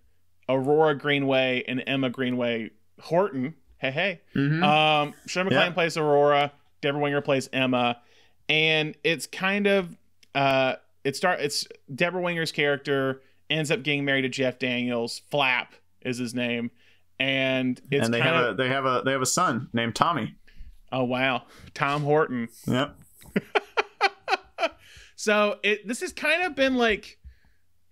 Aurora Greenway and Emma Greenway Horton. Hey, hey. Mm-hmm. Um, Shirley MacLaine yeah. plays Aurora. Debra Winger plays Emma, and it's kind of uh, it start. It's Debra Winger's character ends up getting married to Jeff Daniels. Flap is his name, and it's and they have of, a they have a they have a son named Tommy. Oh wow, Tom Horton. Yep. so it this has kind of been like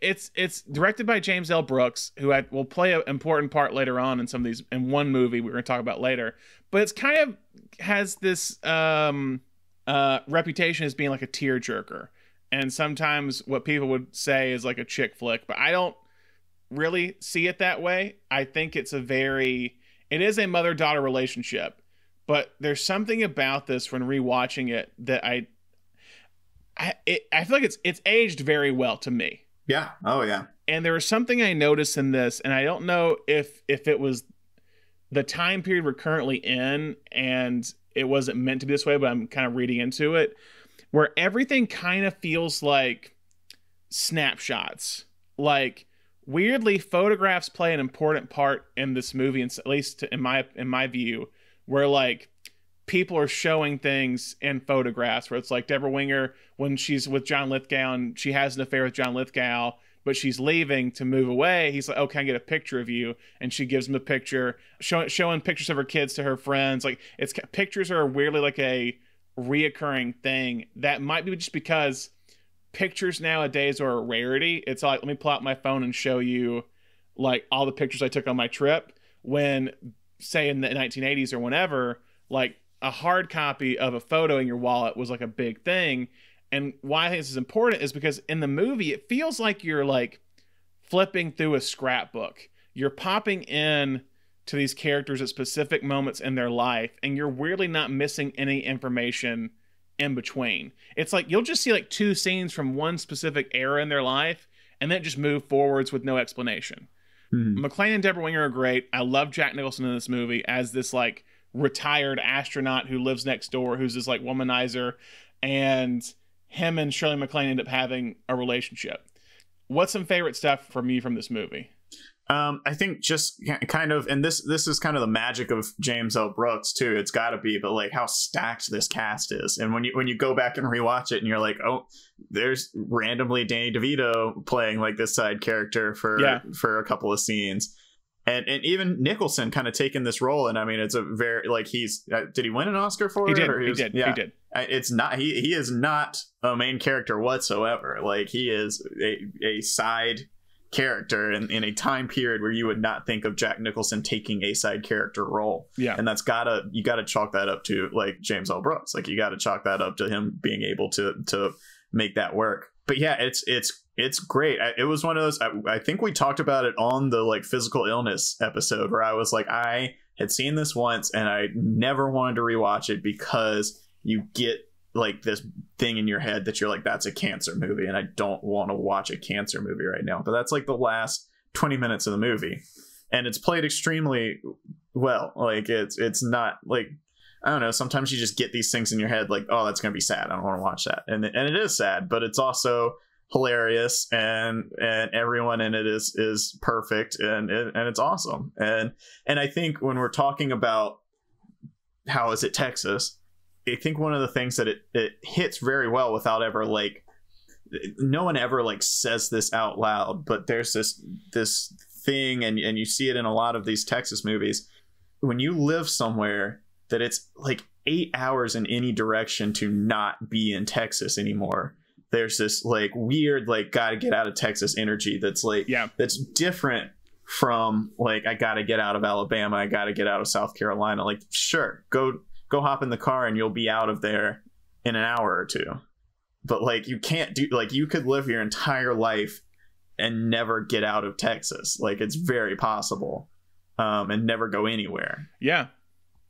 it's it's directed by James L. Brooks, who I, will play an important part later on in some of these in one movie we're going to talk about later. But it's kind of has this um, uh, reputation as being like a tearjerker, and sometimes what people would say is like a chick flick. But I don't really see it that way. I think it's a very it is a mother daughter relationship, but there's something about this when rewatching it that I I it, I feel like it's it's aged very well to me yeah. Oh yeah. And there was something I noticed in this, and I don't know if if it was the time period we're currently in, and it wasn't meant to be this way, but I'm kind of reading into it, where everything kind of feels like snapshots. Like weirdly, photographs play an important part in this movie, at least in my in my view, where like people are showing things in photographs where it's like Debra Winger when she's with John Lithgow and she has an affair with John Lithgow, but she's leaving to move away. He's like, "Oh, can I get a picture of you?" And she gives him a picture, showing showing pictures of her kids to her friends. Like it's pictures are weirdly like a reoccurring thing that might be just because pictures nowadays are a rarity. It's like let me pull out my phone and show you like all the pictures I took on my trip when say in the 1980s or whenever like a hard copy of a photo in your wallet was like a big thing. And why I think this is important is because in the movie, it feels like you're like flipping through a scrapbook. You're popping in to these characters at specific moments in their life, and you're weirdly not missing any information in between. It's like you'll just see like two scenes from one specific era in their life, and then just move forwards with no explanation. Mm-hmm. MacLaine and Debra Winger are great. I love Jack Nicholson in this movie as this like retired astronaut who lives next door, who's this like womanizer, and him and Shirley MacLaine end up having a relationship. What's some favorite stuff from you from this movie? Um, I think just kind of, and this this is kind of the magic of James L. Brooks too. It's got to be, but like how stacked this cast is, and when you when you go back and rewatch it, and you're like, oh, there's randomly Danny DeVito playing like this side character for yeah. for a couple of scenes, and and even Nicholson kind of taking this role, and I mean, it's a very like he's uh, did he win an Oscar for he it? Did, he, he was, did. Yeah, he did. It's not he he is not a main character whatsoever. Like he is a a side character in, in a time period where you would not think of Jack Nicholson taking a side character role. Yeah. And that's gotta you gotta chalk that up to like James L. Brooks. Like you gotta chalk that up to him being able to to make that work. But yeah, it's it's it's great. it was one of those I, I think we talked about it on the like physical illness episode where I was like I had seen this once and I never wanted to rewatch it because you get like this thing in your head that you're like that's a cancer movie and I don't want to watch a cancer movie right now. But that's like the last 20 minutes of the movie and it's played extremely well. Like it's it's not like I don't know, sometimes you just get these things in your head like oh that's to be sad. I don't want to watch that. And and it is sad, but it's also hilarious and and everyone in it is is perfect and and it's awesome. And and I think when we're talking about how is it Texas? I think one of the things that it, it hits very well without ever like no one ever like says this out loud, but there's this this thing and and you see it in a lot of these Texas movies. When you live somewhere that it's like 8 hours in any direction to not be in Texas anymore. There's this like weird like got to get out of Texas energy that's like yeah. that's different from like I got to get out of Alabama, I got to get out of South Carolina. Like sure, go go hop in the car and you'll be out of there in an hour or two. But like you can't do like you could live your entire life and never get out of Texas. Like it's very possible. Um, and never go anywhere. Yeah.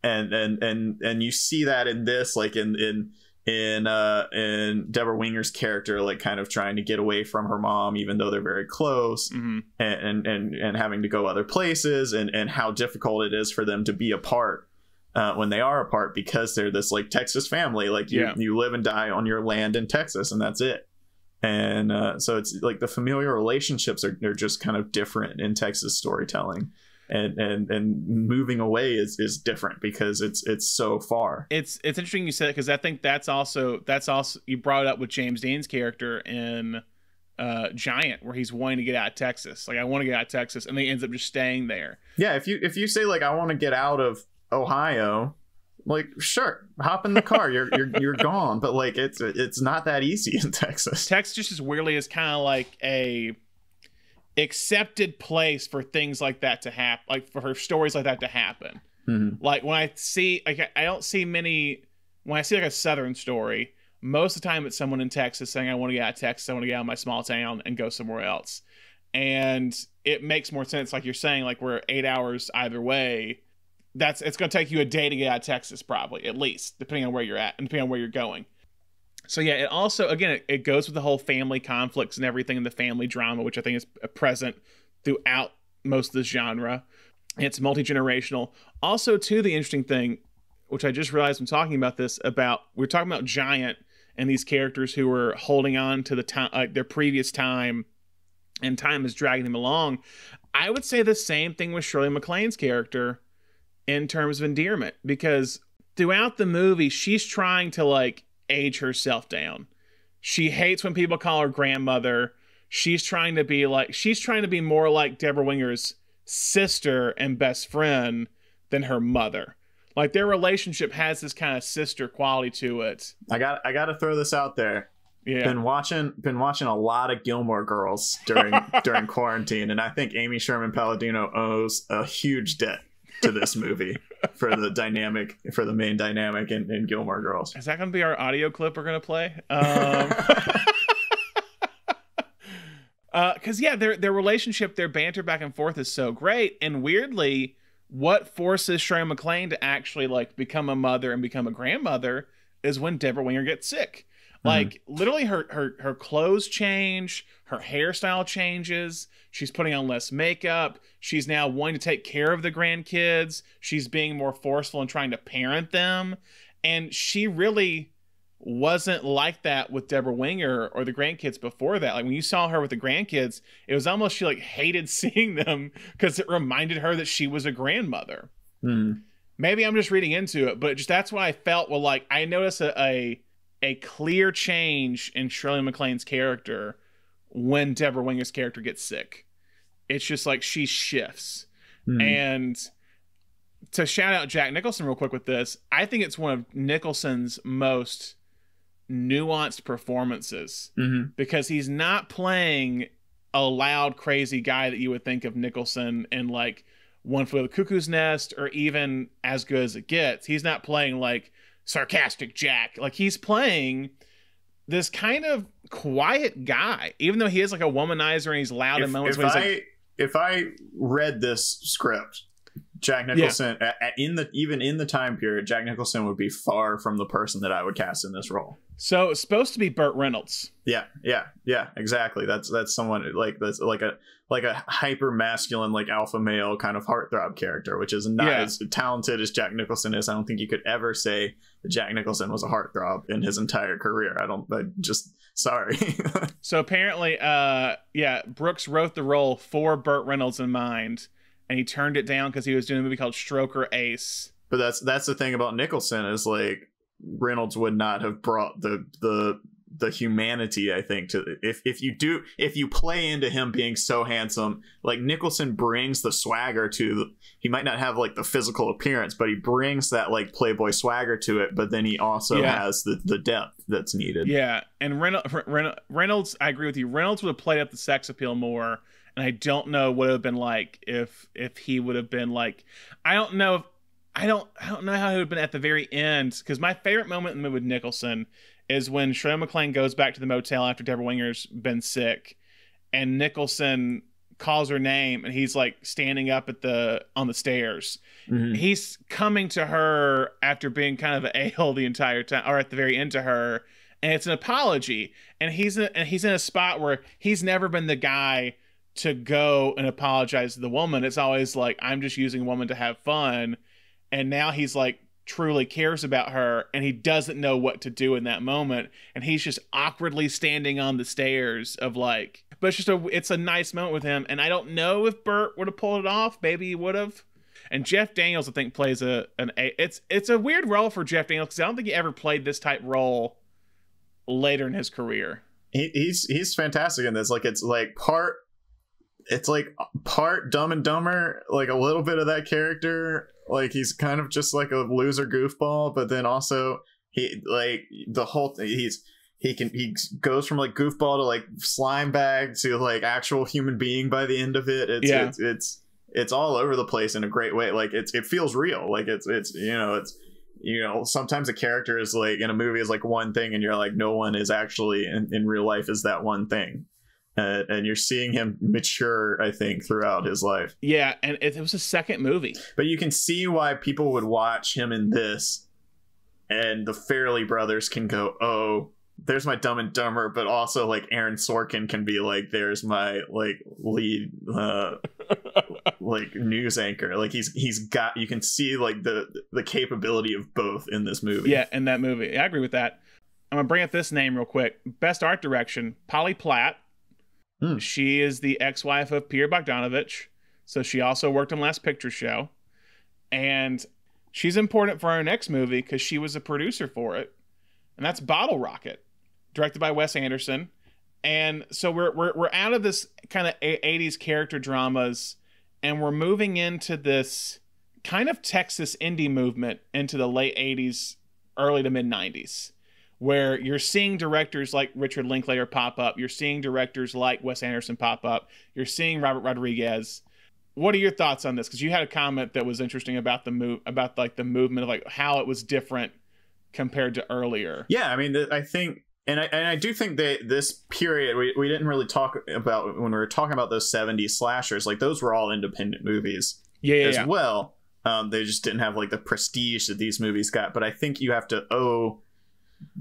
And and and and you see that in this, like in in in uh in Debra Winger's character, like kind of trying to get away from her mom, even though they're very close, mm-hmm. and, and and having to go other places, and and how difficult it is for them to be apart uh, when they are apart because they're this like Texas family. Like you, yeah. you live and die on your land in Texas, and that's it. And uh, so it's like the familial relationships are, are just kind of different in Texas storytelling. And, and and moving away is, is different because it's it's so far. It's it's interesting you said because I think that's also that's also you brought it up with James Dean's character in uh, Giant, where he's wanting to get out of Texas. Like I want to get out of Texas, and he ends up just staying there. Yeah, if you if you say like I want to get out of Ohio, like sure, hop in the car, you're you're you're gone. But like it's it's not that easy in Texas. Texas just as weirdly is kind of like a accepted place for things like that to happen, like for stories like that to happen. Mm-hmm. Like when I see, like I don't see many. When I see like a Southern story, most of the time it's someone in Texas saying, "I want to get out of Texas. I want to get out of my small town and go somewhere else." And it makes more sense, like you're saying, like we're eight hours either way that's it's going to take you a day to get out of Texas, probably at least, depending on where you're at and depending on where you're going. So yeah, it also again it, it goes with the whole family conflicts and everything, and the family drama, which I think is present throughout most of this genre. It's multi generational. Also, too, the interesting thing, which I just realized I'm talking about this about we're talking about Giant and these characters who are holding on to the time, like their previous time, and time is dragging them along. I would say the same thing with Shirley MacLaine's character in terms of endearment because throughout the movie she's trying to like age herself down. She hates when people call her grandmother. She's trying to be like she's trying to be more like Debra Winger's sister and best friend than her mother. Like their relationship has this kind of sister quality to it. I got I got to throw this out there. Yeah. Been watching been watching a lot of Gilmore Girls during during quarantine and I think Amy Sherman Palladino owes a huge debt to this movie for the dynamic for the main dynamic in, in Gilmore Girls. Is that going to be our audio clip we're going to play? Um, because uh, yeah, their their relationship, their banter back and forth is so great, and weirdly, what forces Shirley MacLaine to actually like become a mother and become a grandmother is when Debra Winger gets sick. Like mm-hmm. literally her her her clothes change, her hairstyle changes, she's putting on less makeup, she's now wanting to take care of the grandkids, she's being more forceful and trying to parent them. And she really wasn't like that with Debra Winger or the grandkids before that. Like when you saw her with the grandkids, it was almost she like hated seeing them because it reminded her that she was a grandmother. Mm. Maybe I'm just reading into it, but just that's what I felt. Well, like I noticed a, a a clear change in Shirley MacLaine's character when Debra Winger's character gets sick. It's just like she shifts. Mm. And to shout out Jack Nicholson real quick with this, I think it's one of Nicholson's most nuanced performances mm-hmm. because he's not playing a loud, crazy guy that you would think of Nicholson in like One Flew the Cuckoo's Nest or even As Good as It Gets. He's not playing like sarcastic Jack. Like he's playing this kind of quiet guy, even though he is like a womanizer and he's loud if, in moments. If I like, if I read this script, Jack Nicholson yeah. in the even in the time period, Jack Nicholson would be far from the person that I would cast in this role. So it's supposed to be Burt Reynolds. Yeah, yeah, yeah, exactly. That's that's someone like that's like a like a hyper masculine, like alpha male kind of heartthrob character, which is not yeah. as talented as Jack Nicholson is. I don't think you could ever say that Jack Nicholson was a heartthrob in his entire career. I don't. I just sorry. so apparently, uh, yeah, Brooks wrote the role for Burt Reynolds in mind, and he turned it down because he was doing a movie called Stroker Ace. But that's that's the thing about Nicholson is like Reynolds would not have brought the the the humanity i think to if if you do if you play into him being so handsome like nicholson brings the swagger to he might not have like the physical appearance but he brings that like playboy swagger to it but then he also yeah. has the the depth that's needed yeah and reynolds, reynolds i agree with you reynolds would have played up the sex appeal more and i don't know what it would have been like if if he would have been like i don't know if I don't I don't know how it would have been at the very end because my favorite moment in the movie with Nicholson is when Shirley MacLaine goes back to the motel after Debra Winger's been sick, and Nicholson calls her name, and he's like standing up at the on the stairs. Mm-hmm. He's coming to her after being kind of a hole the entire time, or at the very end to her, and it's an apology. And he's in, and he's in a spot where he's never been the guy to go and apologize to the woman. It's always like I'm just using a woman to have fun, and now he's like truly cares about her and he doesn't know what to do in that moment. And he's just awkwardly standing on the stairs of like but it's just a it's a nice moment with him. And i don't know if Burt would have pulled it off. Maybe he would have. And jeff daniels i think plays a an a it's it's a weird role for jeff daniels because i don't think he ever played this type role later in his career. He, he's he's fantastic in this. Like it's like part it's like part dumb and dumber like a little bit of that character like he's kind of just like a loser goofball, but then also he like the whole thing, he's he can he goes from like goofball to like slime bag to like actual human being by the end of it. It's yeah. it's, it's it's all over the place in a great way. Like it's it feels real. Like it's it's you know it's you know sometimes a character is like in a movie is like one thing and you're like no one is actually in, in real life is that one thing uh, and you're seeing him mature i think throughout his life. Yeah and it, it was a second movie. But you can see why people would watch him in this and the Farrelly brothers can go oh there's my dumb and dumber but also like aaron sorkin can be like there's my like lead uh like news anchor. Like he's he's got you can see like the the capability of both in this movie. Yeah in that movie. I agree with that. I'm gonna bring up this name real quick. Best art direction polly platt Mm. She is the ex-wife of Peter Bogdanovich, so she also worked on Last Picture Show, and she's important for our next movie because she was a producer for it, and that's Bottle Rocket, directed by Wes Anderson. And so we're we're we're out of this kind of 80s character dramas, and we're moving into this kind of Texas indie movement into the late 80s, early to mid 90s where you're seeing directors like Richard Linklater pop up, you're seeing directors like Wes Anderson pop up, you're seeing Robert Rodriguez. What are your thoughts on this? Because you had a comment that was interesting about the move, about like the movement of like how it was different compared to earlier. Yeah, I mean, I think, and I and I do think that this period we, we didn't really talk about when we were talking about those '70s slashers. Like those were all independent movies, yeah, yeah as yeah. well. Um, they just didn't have like the prestige that these movies got. But I think you have to owe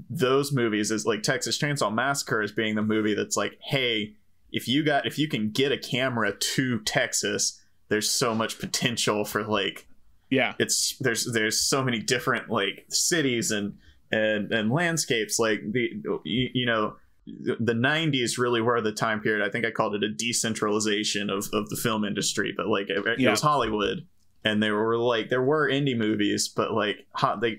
those movies is like Texas Chainsaw Massacre as being the movie that's like, hey, if you got if you can get a camera to Texas, there's so much potential for like yeah. it's there's there's so many different like cities and and and landscapes like the you, you know the 90s really were the time period. I think i called it a decentralization of, of the film industry but like it, it was hollywood and there were like there were indie movies but like hot they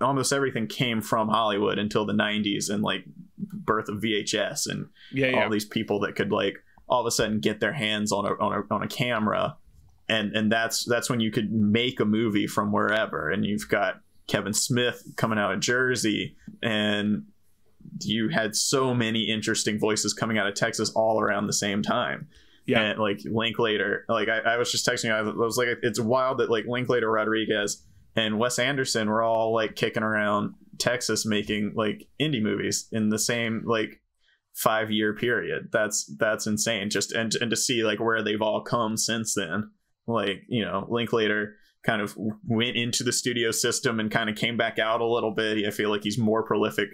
almost everything came from hollywood until the 90s and like birth of vhs and yeah, yeah. all these people that could like all of a sudden get their hands on a, on a on a camera and and that's that's when you could make a movie from wherever and you've got Kevin Smith coming out of Jersey and you had so many interesting voices coming out of Texas all around the same time. Yeah, and like Linklater, like I, I was just texting, I was like, it's wild that like Linklater, Rodriguez, and Wes Anderson were all like kicking around Texas making like indie movies in the same like five year period. That's that's insane. Just and and to see like where they've all come since then like you know linklater kind of went into the studio system and kind of came back out a little bit i feel like he's more prolific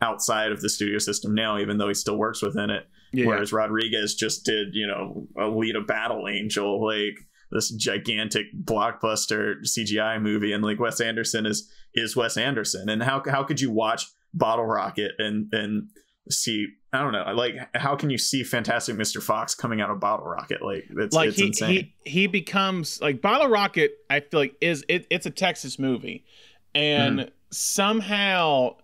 outside of the studio system now even though he still works within it yeah. whereas rodriguez just did you know Alita battle angel like this gigantic blockbuster cgi movie and like wes anderson is is wes anderson and how, how could you watch bottle rocket and and see I don't know. I like, how can you see Fantastic Mr. Fox coming out of Bottle Rocket? Like, it's, like it's he, insane. he he becomes like Bottle Rocket. I feel like is it, it's a Texas movie, and mm. somehow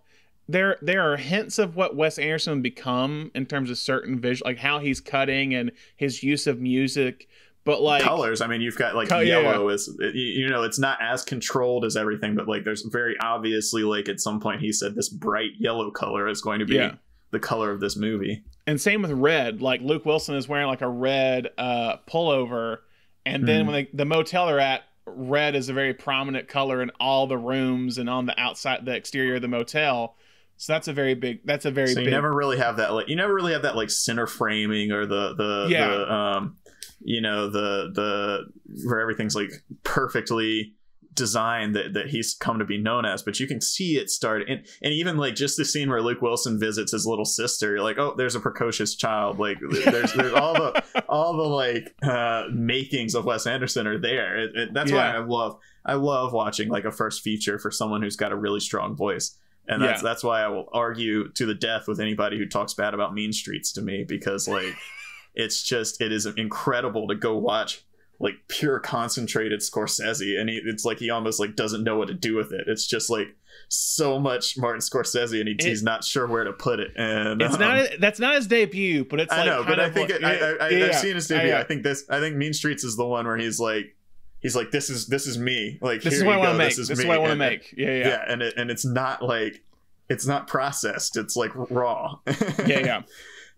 there there are hints of what Wes Anderson would become in terms of certain visual, like how he's cutting and his use of music. But like colors, I mean, you've got like co- yellow yeah. is you know it's not as controlled as everything, but like there's very obviously like at some point he said this bright yellow color is going to be. Yeah the color of this movie. And same with red. Like Luke Wilson is wearing like a red uh, pullover, and then mm. when they, the motel they're at, red is a very prominent color in all the rooms and on the outside, the exterior of the motel. So that's a very big. That's a very. So you big, never really have that. Like you never really have that like center framing or the the yeah. The, um, you know the the where everything's like perfectly design that, that he's come to be known as but you can see it start and, and even like just the scene where luke wilson visits his little sister you're like oh there's a precocious child like there's, there's all the all the like uh makings of wes anderson are there it, it, that's yeah. why i love i love watching like a first feature for someone who's got a really strong voice and that's yeah. that's why i will argue to the death with anybody who talks bad about mean streets to me because like it's just it is incredible to go watch like pure concentrated Scorsese, and he, it's like he almost like doesn't know what to do with it. It's just like so much Martin Scorsese, and he, it, he's not sure where to put it. And it's um, not that's not his debut, but it's I like know, but I think it, I, I, yeah, have seen his debut. I, I think this I think Mean Streets is the one where he's like he's like this is this is me like this is what I want to make. This is, this is what I want to make. Yeah, yeah, yeah, and it, and it's not like it's not processed. It's like raw. yeah, yeah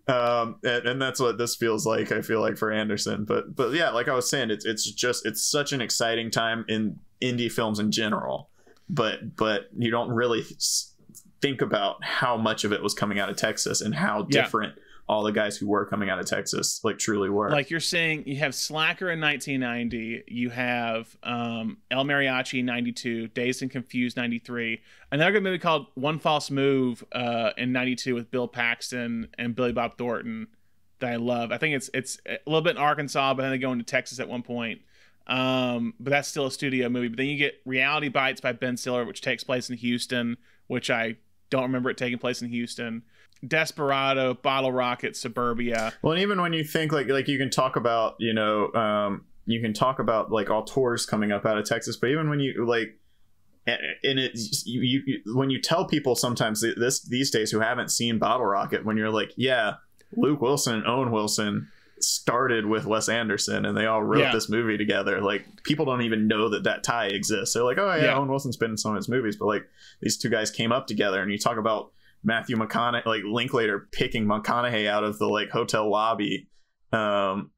um and, and, that's what this feels like i feel like for anderson but but yeah like i was saying it's it's just it's such an exciting time in indie films in general but but you don't really think about how much of it was coming out of texas and how different yeah all the guys who were coming out of Texas like truly were. Like you're saying, you have Slacker in 1990, you have um, El Mariachi 92, Dazed and Confused 93, another good movie called One False Move uh, in 92 with Bill Paxton and Billy Bob Thornton that I love. I think it's it's a little bit in Arkansas, but then they go into Texas at one point. Um, but that's still a studio movie. But then you get Reality Bites by Ben Stiller, which takes place in Houston, which I don't remember it taking place in Houston. Desperado, Bottle Rocket, Suburbia. Well, and even when you think like like you can talk about you know um, you can talk about like auteurs coming up out of Texas, but even when you like and it you, you when you tell people sometimes this these days who haven't seen Bottle Rocket, when you're like, yeah, Luke Wilson and Owen Wilson started with Wes Anderson and they all wrote yeah. this movie together. Like people don't even know that that tie exists. They're like, oh yeah, yeah, Owen Wilson's been in some of his movies, but like these two guys came up together and you talk about Matthew McConaughey, like Linklater picking McConaughey out of the like hotel lobby. Um,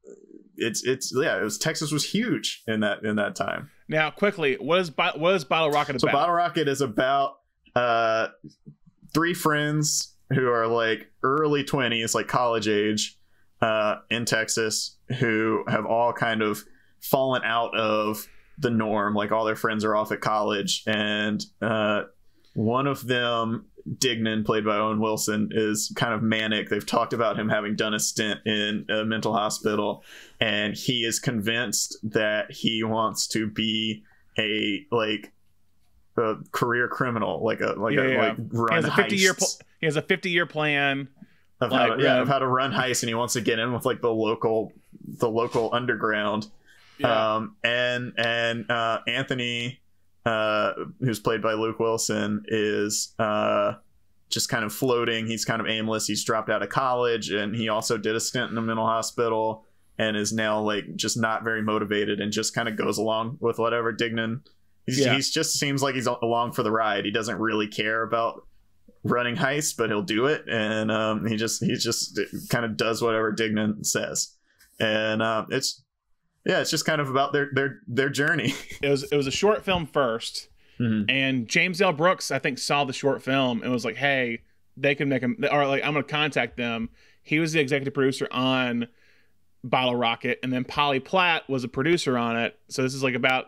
it's it's yeah, it was Texas was huge in that in that time. Now, quickly, what is what is Bottle Rocket about? So Bottle Rocket is about uh three friends who are like early twenties, like college age, uh, in Texas, who have all kind of fallen out of the norm. Like all their friends are off at college, and uh, one of them Dignan, played by Owen Wilson, is kind of manic. They've talked about him having done a stint in a mental hospital, and he is convinced that he wants to be a like a career criminal, like a like yeah, a yeah. like run he has a fifty heists. year pl- he has a fifty year plan of like, how to, yeah, of how to run heists, and he wants to get in with like the local the local underground. Yeah. Um, and and uh, Anthony uh, who's played by Luke Wilson, is uh, just kind of floating. He's kind of aimless. He's dropped out of college, and he also did a stint in a mental hospital, and is now like just not very motivated, and just kind of goes along with whatever Dignan. He's, yeah. he's just seems like he's along for the ride. He doesn't really care about running heists, but he'll do it, and um, he just he just kind of does whatever Dignan says, and uh, it's yeah, it's just kind of about their their their journey. it was it was a short film 1st mm-hmm. and James L. Brooks I think saw the short film and was like, hey, they can make them or like I'm gonna contact them. He was the executive producer on Bottle Rocket, and then Polly Platt was a producer on it. So this is like about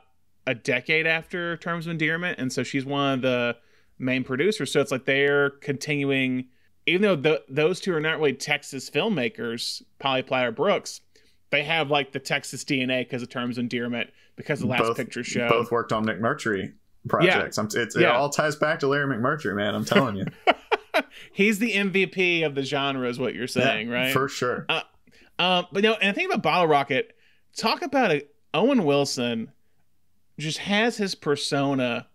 a decade after Terms of Endearment, and so she's one of the main producers. So it's like they're continuing, even though the, those two are not really Texas filmmakers, Polly Platt or Brooks they have like the Texas DNA because of Terms Endearment because the last both, picture show. Both worked on McMurtry projects. Yeah. It's, yeah. It all ties back to Larry McMurtry, man. I'm telling you. He's the MVP of the genre, is what you're saying, yeah, right? For sure. Uh, um, but no, and I think about Bottle Rocket. Talk about it. Owen Wilson just has his persona.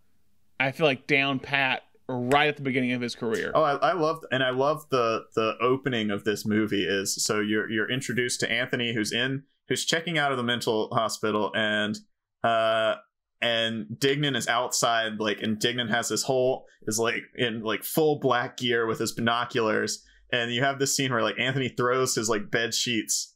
I feel like down pat right at the beginning of his career. Oh, I, I love and I love the the opening of this movie is so you're you're introduced to Anthony who's in who's checking out of the mental hospital and uh and Dignan is outside like and Dignan has this whole is like in like full black gear with his binoculars and you have this scene where like Anthony throws his like bed sheets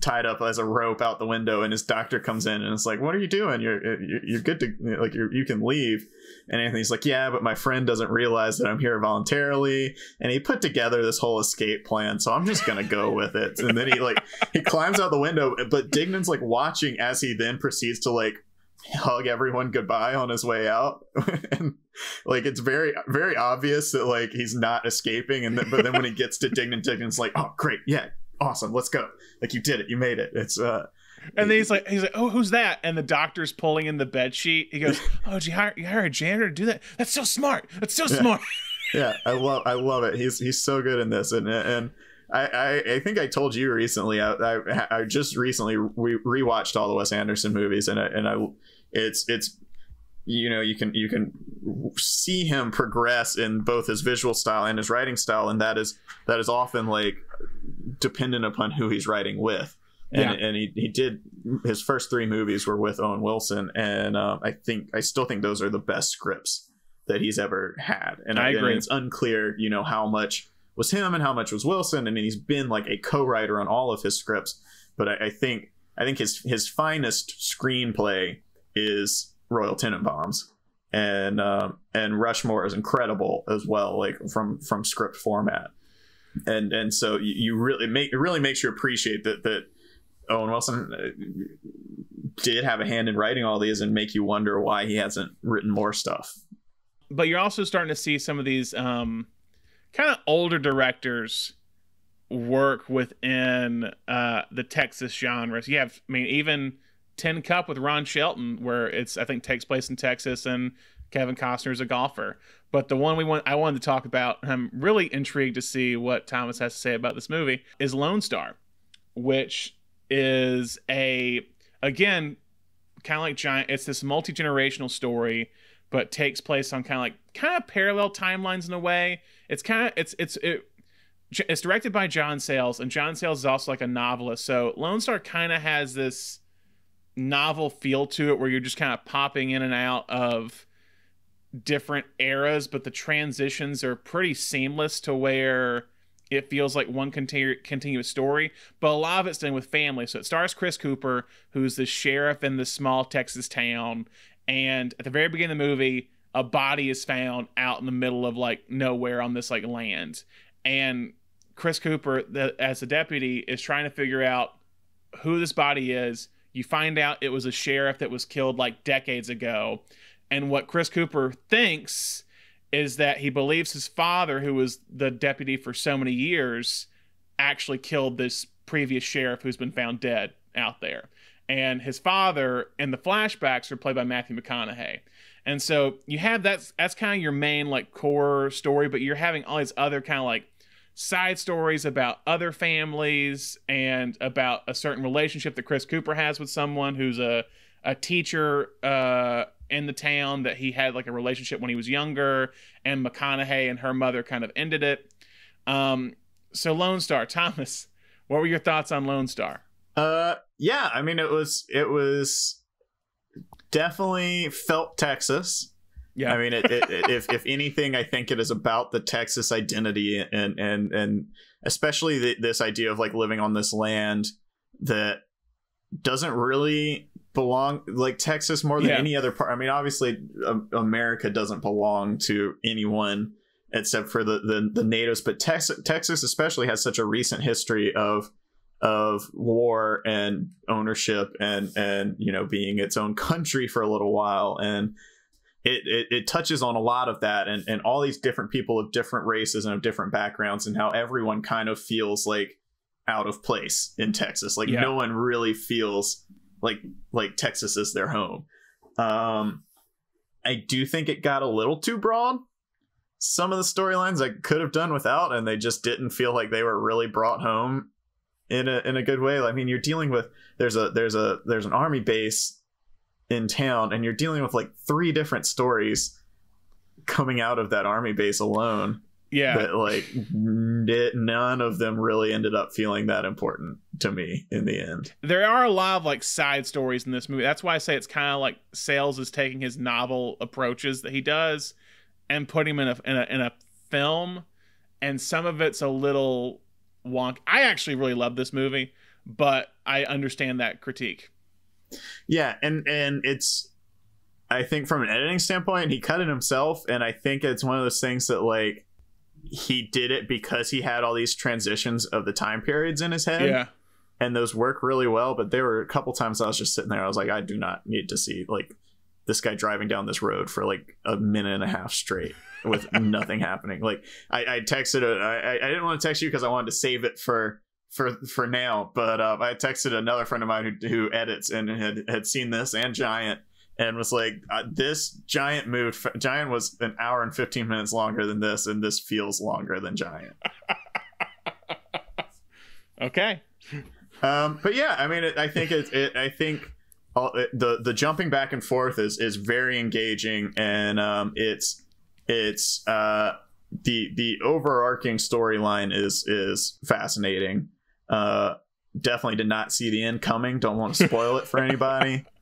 tied up as a rope out the window and his doctor comes in and it's like what are you doing? You're you're, good to like you you can leave. And Anthony's like yeah but my friend doesn't realize that I'm here voluntarily. And he put together this whole escape plan so I'm just gonna go with it. And then he like he climbs out the window but Dignan's like watching as he then proceeds to like hug everyone goodbye on his way out. And like it's very very obvious that like he's not escaping. And then, but then when he gets to Dignan Dignan's like oh great. Yeah awesome let's go. Like you did it you made it. It's uh and then he's like he's like oh who's that? And the doctor's pulling in the bed sheet. He goes oh did you hire you hire a janitor to do that? That's so smart. That's so yeah. smart. Yeah i love i love it. He's he's so good in this. And and I, I, I think I told you recently. I, I, I just recently re- rewatched all the Wes Anderson movies, and I, and I, it's it's you know you can you can see him progress in both his visual style and his writing style and that is that is often like dependent upon who he's writing with. And, yeah. and he, he did his first three movies were with owen wilson and uh, i think i still think those are the best scripts that he's ever had. And i agree and it's unclear you know how much was him and how much was wilson I mean, he's been like a co-writer on all of his scripts. But I, I think i think his his finest screenplay is Royal Tenenbaums, and uh, and Rushmore is incredible as well, like from from script format, and and so you, you really make it really makes you appreciate that that Owen Wilson uh, did have a hand in writing all these, and make you wonder why he hasn't written more stuff. But you're also starting to see some of these um, kind of older directors work within uh, the Texas genres. You have, I mean, even Tin Cup with Ron Shelton, where it's I think takes place in Texas and Kevin Costner is a golfer. But the one we want I wanted to talk about, I'm really intrigued to see what Thomas has to say about this movie, is Lone Star, which is a again kind of like giant. It's this multi generational story, but takes place on kind of like kind of parallel timelines in a way. It's kind of it's it's it, it's directed by John Sayles, and John Sayles is also like a novelist. So Lone Star kind of has this novel feel to it where you're just kind of popping in and out of different eras, but the transitions are pretty seamless to where it feels like one continu- continuous story. But a lot of it's done with family. So it stars Chris Cooper, who's the sheriff in this small Texas town. And at the very beginning of the movie, a body is found out in the middle of like nowhere on this like land. And Chris Cooper, the, as a deputy, is trying to figure out who this body is you find out it was a sheriff that was killed like decades ago. And what Chris Cooper thinks is that he believes his father, who was the deputy for so many years, actually killed this previous sheriff who's been found dead out there. And his father in the flashbacks are played by Matthew McConaughey. And so you have that that's kind of your main like core story, but you're having all these other kind of like side stories about other families and about a certain relationship that Chris Cooper has with someone who's a a teacher uh, in the town that he had like a relationship when he was younger, and McConaughey and her mother kind of ended it. Um, so Lone Star, Thomas, what were your thoughts on Lone Star? Uh, yeah, I mean it was it was definitely felt Texas. Yeah, I mean, it, it, it, if if anything, I think it is about the Texas identity and and and especially the, this idea of like living on this land that doesn't really belong like Texas more than yeah. any other part. I mean, obviously, um, America doesn't belong to anyone except for the the, the natives, but Texas Texas especially has such a recent history of of war and ownership and and you know being its own country for a little while and it, it, it touches on a lot of that and, and all these different people of different races and of different backgrounds and how everyone kind of feels like out of place in Texas. Like yeah. no one really feels like like Texas is their home. Um I do think it got a little too broad. Some of the storylines I could have done without and they just didn't feel like they were really brought home in a in a good way. I mean, you're dealing with there's a there's a there's an army base in town, and you're dealing with like three different stories coming out of that army base alone. Yeah, that like none of them really ended up feeling that important to me in the end. There are a lot of like side stories in this movie. That's why I say it's kind of like Sayles is taking his novel approaches that he does and putting him in a in a, in a film, and some of it's a little wonk. I actually really love this movie, but I understand that critique. Yeah, and and it's I think from an editing standpoint, he cut it himself, and I think it's one of those things that like he did it because he had all these transitions of the time periods in his head. Yeah. And those work really well, but there were a couple times I was just sitting there. I was like, I do not need to see like this guy driving down this road for like a minute and a half straight with nothing happening. Like I, I texted, a, I, I didn't want to text you because I wanted to save it for for for now. But uh, I texted another friend of mine who, who edits and had had seen this and Giant and was like, uh, "This Giant moved. Giant was an hour and fifteen minutes longer than this, and this feels longer than Giant." okay. Um, but yeah, I mean, it, I think it, it I think all, it, the the jumping back and forth is is very engaging, and um, it's it's uh, the the overarching storyline is is fascinating. Uh, definitely did not see the end coming. Don't want to spoil it for anybody.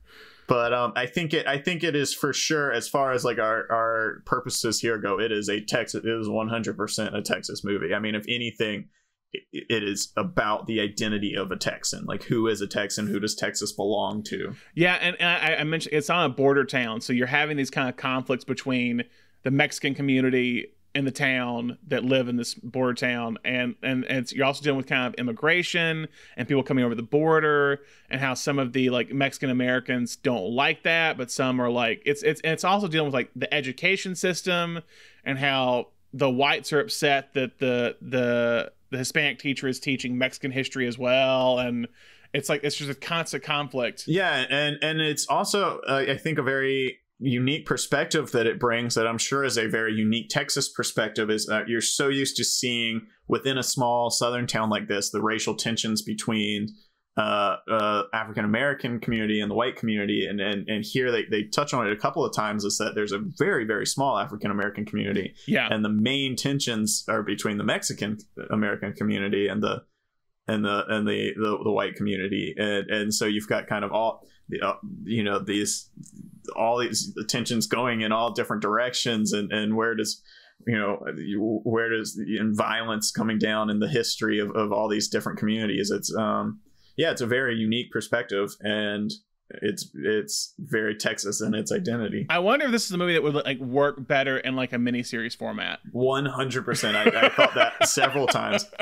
But um, I think it. I think it is for sure. As far as like our our purposes here go, it is a Texas. It is one hundred percent a Texas movie. I mean, if anything, it, is about the identity of a Texan. Like, who is a Texan? Who does Texas belong to? Yeah, and, and I, I mentioned it's on a border town, so you're having these kind of conflicts between the Mexican community in the town that live in this border town. And and, and you're also dealing with kind of immigration and people coming over the border and how some of the like Mexican Americans don't like that but some are like it's it's it's also dealing with like the education system and how the whites are upset that the the the Hispanic teacher is teaching Mexican history as well. And it's like it's just a constant conflict. Yeah and and it's also uh, I think a very unique perspective that it brings that I'm sure is a very unique Texas perspective is that you're so used to seeing within a small southern town like this the racial tensions between uh, uh, African American community and the white community, and and and here they they touch on it a couple of times. Is that there's a very very small African American community, yeah, and the main tensions are between the Mexican American community and the and the and the the, the white community, and and so you've got kind of all uh, you know these all these tensions going in all different directions and and where does you know where does the violence coming down in the history of, of all these different communities it's um yeah it's a very unique perspective and it's it's very Texas in its identity. I wonder if this is a movie that would like work better in like a miniseries format. One hundred percent. I thought that several times.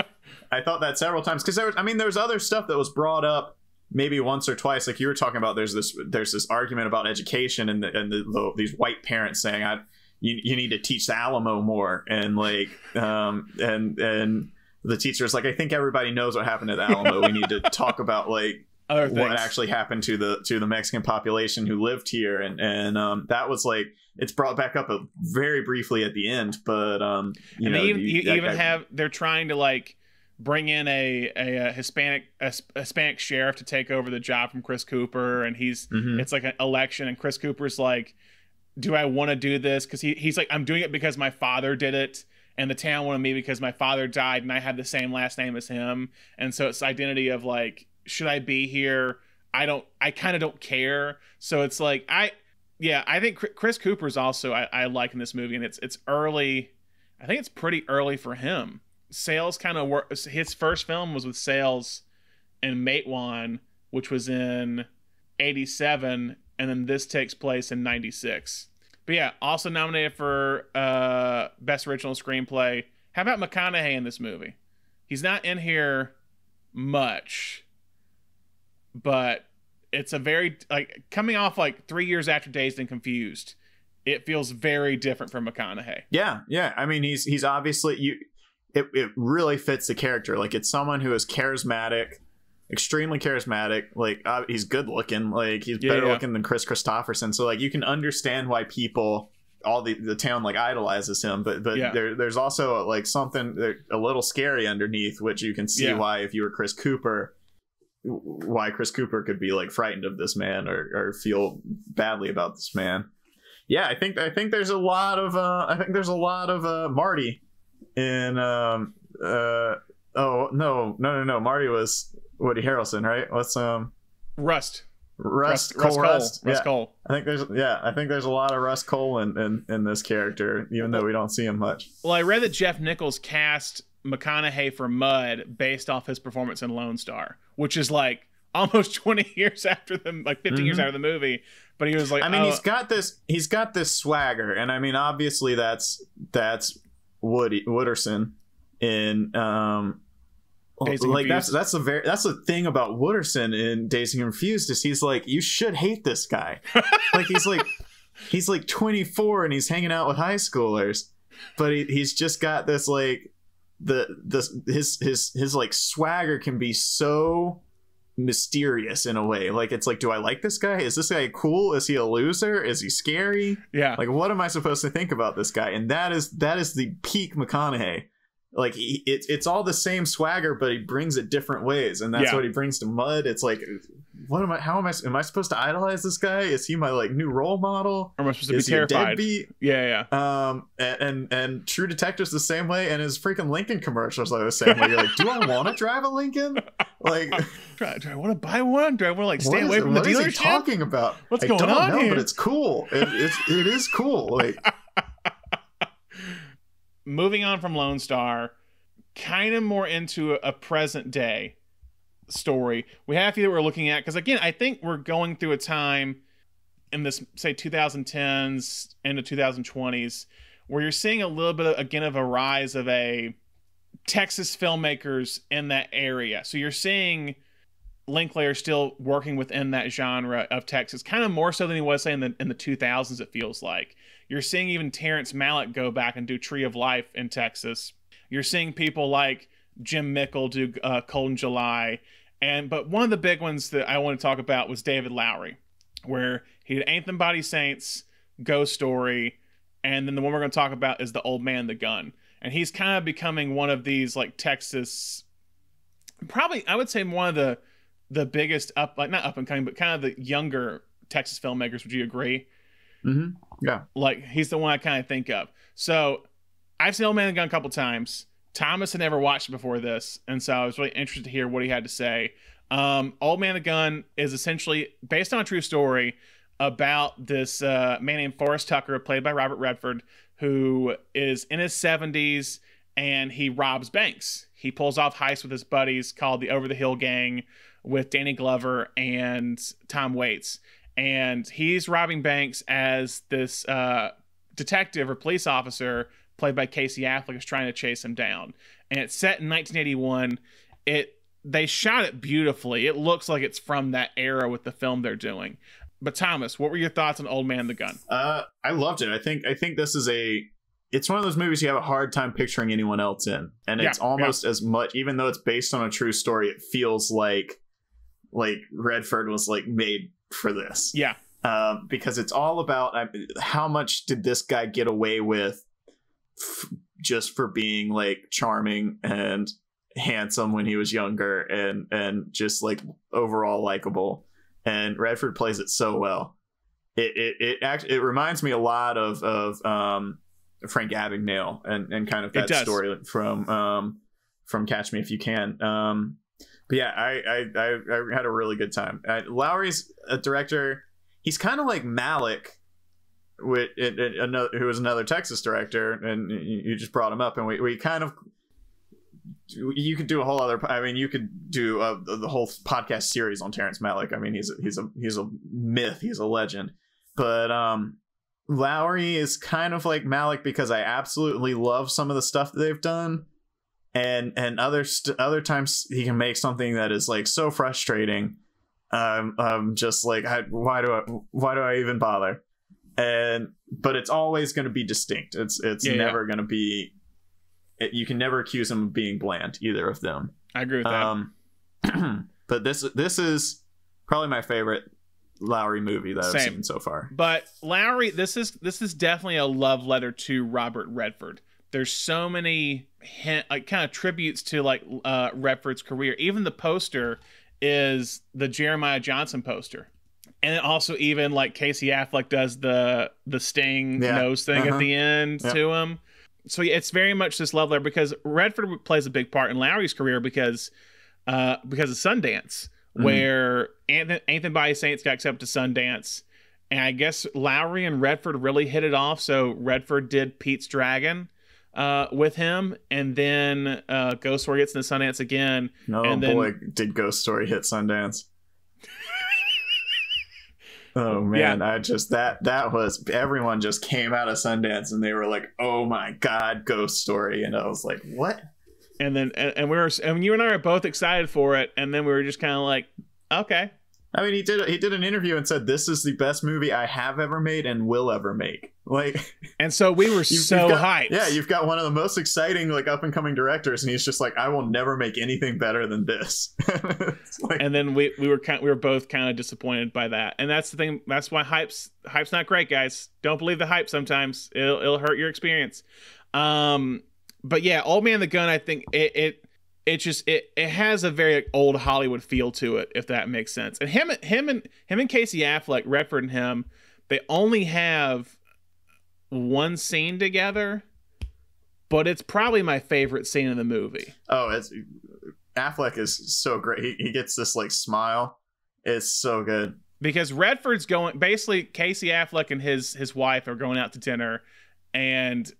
I thought that several times because there was. I mean, there's other stuff that was brought up maybe once or twice like you were talking about there's this there's this argument about education and the, and the, the, these white parents saying i you, you need to teach the Alamo more and like um and and the teacher's like I think everybody knows what happened at the Alamo. we need to talk about like what actually happened to the to the Mexican population who lived here and and um that was like it's brought back up a, very briefly at the end but um you and know, they even, you, you even I, have they're trying to like bring in a, a, a Hispanic a, Hispanic sheriff to take over the job from Chris Cooper, and he's mm-hmm. it's like an election, and Chris Cooper's like, "Do I want to do this?" Because he he's like, "I'm doing it because my father did it." And the town wanted me because my father died and I had the same last name as him. And so it's identity of like, should I be here? I don't, I kind of don't care. So it's like, I, yeah, I think Chris Cooper's also, I, I like in this movie and it's, it's early. I think it's pretty early for him Sayles kind of work. His first film was with Sayles and Matewan, which was in '87, and then this takes place in '96. But yeah, also nominated for uh, best original screenplay. How about McConaughey in this movie? He's not in here much, but it's a very like coming off like three years after Dazed and Confused. It feels very different from McConaughey. Yeah, yeah. I mean, he's he's obviously you it, it really fits the character. Like it's someone who is charismatic, extremely charismatic. Like uh, he's good looking. Like he's yeah, better yeah. looking than Kris Kristofferson. So like you can understand why people all the the town like idolizes him. But but yeah. there there's also like something a little scary underneath, which you can see why if you were Chris Cooper. Why Chris Cooper could be like frightened of this man or, or feel badly about this man. Yeah, I think I think there's a lot of uh, I think there's a lot of uh, Marty in um uh oh no no no no Marty was Woody Harrelson right what's um Rust Rust, Rust Cohle Rust, Cohle. Rust. Yeah. Cohle. I think there's yeah, I think there's a lot of Rust Cohle in, in, in this character, even though we don't see him much. Well, I read that Jeff Nichols cast McConaughey for Mud based off his performance in Lone Star, which is like almost 20 years after the like 15 mm-hmm. years after the movie. But he was like, I mean, oh. he's got this he's got this swagger, and I mean, obviously that's that's Woody Wooderson in um Dazed like that's that's a very that's the thing about Wooderson in Dazed and Confused is he's like you should hate this guy. Like he's like he's like 24 and he's hanging out with high schoolers but he, he's just got this like the this his his his like swagger can be so mysterious in a way. Like it's like, do I like this guy? Is this guy cool? Is he a loser? Is he scary? Yeah. Like what am I supposed to think about this guy? And that is that is the peak McConaughey like he, it's it's all the same swagger, but he brings it different ways, and that's yeah. what he brings to Mud. It's like, what am I? How am I? Am I supposed to idolize this guy? Is he my like new role model? Or am I supposed to Is be terrified? Yeah, yeah. Um, and, and, and True Detective's the same way, and his freaking Lincoln commercials are the same way. You're like, do I want to drive a Lincoln? Like, do I, I want to buy one? Do I want to like stay away from the dealership? What is he talking about? What's I going on know, here? But it's cool. It, it's it is cool. Like moving on from Lone Star, kind of more into a, present day story. We have to that we're looking at because again, I think we're going through a time in this say 2010s into 2020s where you're seeing a little bit of, again of a rise of a Texas filmmakers in that area. So you're seeing Linklater still working within that genre of Texas, kind of more so than he was saying in the in the 2000s. It feels like you're seeing even Terrence Malick go back and do Tree of Life in Texas. You're seeing people like Jim Mickle do uh, Cold in July, and but one of the big ones that I want to talk about was David Lowery, where he did Ain't Them Bodies Saints, Ghost Story, and then the one we're going to talk about is The Old Man the Gun, and he's kind of becoming one of these like Texas, probably I would say one of the the biggest up like not up and coming, but kind of the younger Texas filmmakers. Would you agree? Mm-hmm. Yeah. Like he's the one I kind of think of. So I've seen Old Man the Gun a couple times. Thomas had never watched it before this, and so I was really interested to hear what he had to say. Um, Old Man the Gun is essentially based on a true story about this uh, man named Forrest Tucker, played by Robert Redford, who is in his 70s and he robs banks. He pulls off heists with his buddies called the Over the Hill Gang with Danny Glover and Tom Waits. And he's robbing banks as this uh, detective or police officer played by Casey Affleck, is trying to chase him down. And it's set in 1981. It they shot it beautifully. It looks like it's from that era with the film they're doing. but Thomas, what were your thoughts on Old Man the Gun? Uh, I loved it. I think I think this is a it's one of those movies you have a hard time picturing anyone else in, and it's yeah, almost yeah. as much, even though it's based on a true story, it feels like like Redford was like made for this. Yeah, um, because it's all about uh, how much did this guy get away with f- just for being like charming and handsome when he was younger and and just like overall likable and Redford plays it so well. It it it actually it reminds me a lot of of um, Frank Abagnale and and kind of that story from um, from Catch Me If You Can. Um, but yeah, I, I I I had a really good time. Uh, Lowery's a director. He's kind of like Malick, with it, it, another who was another Texas director, and you just brought him up, and we we kind of you could do a whole other. I mean, you could do a, the whole podcast series on Terrence Malick. I mean, he's a, he's a he's a myth. He's a legend. But um, Lowery is kind of like Malick because I absolutely love some of the stuff that they've done, and and other st- other times he can make something that is like so frustrating. Um, um, just like I, why do I why do I even bother? And but it's always going to be distinct. It's it's yeah, never yeah. going to be it, you can never accuse them of being bland, either of them. I agree with that. Um, but this this is probably my favorite Lowery movie that Same. I've seen so far. But Lowery, this is this is definitely a love letter to Robert Redford. There's so many hint, like kind of tributes to like uh, Redford's career. Even the poster is the Jeremiah Johnson poster, and also even like Casey Affleck does the the Sting yeah. nose thing uh-huh. at the end yep. to him so yeah, it's very much this leveler because Redford plays a big part in Lowery's career because uh, because of Sundance, mm-hmm. where Anthony, Anthony by Saints got accepted to Sundance, and I guess Lowery and Redford really hit it off. So Redford did Pete's Dragon uh, with him, and then uh, Ghost Story gets into Sundance again. No, and then, boy, did Ghost Story hit Sundance! Oh man, yeah. I just that that was everyone just came out of Sundance and they were like, "Oh my god, Ghost Story," and I was like, "What?" And then and, and we were and you and I were both excited for it, and then we were just kind of like, "Okay." I mean, he did he did an interview and said, "This is the best movie I have ever made and will ever make." Like, and so we were so got, hyped. Yeah, you've got one of the most exciting like up and coming directors, and he's just like, "I will never make anything better than this." like, and then we we were kind we were both kind of disappointed by that, and that's the thing. That's why hype's hype's not great, guys. Don't believe the hype. Sometimes it'll it'll hurt your experience. Um, but yeah, Old Man the Gun. I think it, it it just it it has a very old Hollywood feel to it, if that makes sense. And him him and him and Casey Affleck, Redford and him, they only have one scene together, but it's probably my favorite scene in the movie. Oh, it's Affleck is so great. He, he gets this like smile. It's so good. Because Redford's going basically Casey Affleck and his his wife are going out to dinner and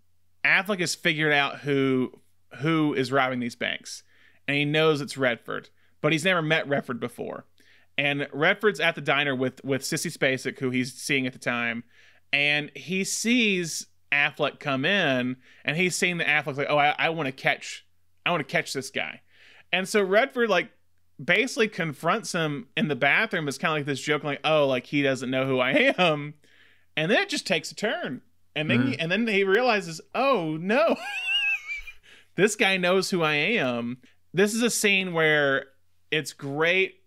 Affleck has figured out who who is robbing these banks. And he knows it's Redford, but he's never met Redford before. And Redford's at the diner with with Sissy Spacek, who he's seeing at the time, and he sees Affleck come in, and he's seeing the Affleck's like, oh, I, I want to catch, I want to catch this guy, and so Redford like basically confronts him in the bathroom. It's kind of like this joke, like, oh, like he doesn't know who I am, and then it just takes a turn, and then mm-hmm. he, and then he realizes, oh no, this guy knows who I am. This is a scene where it's great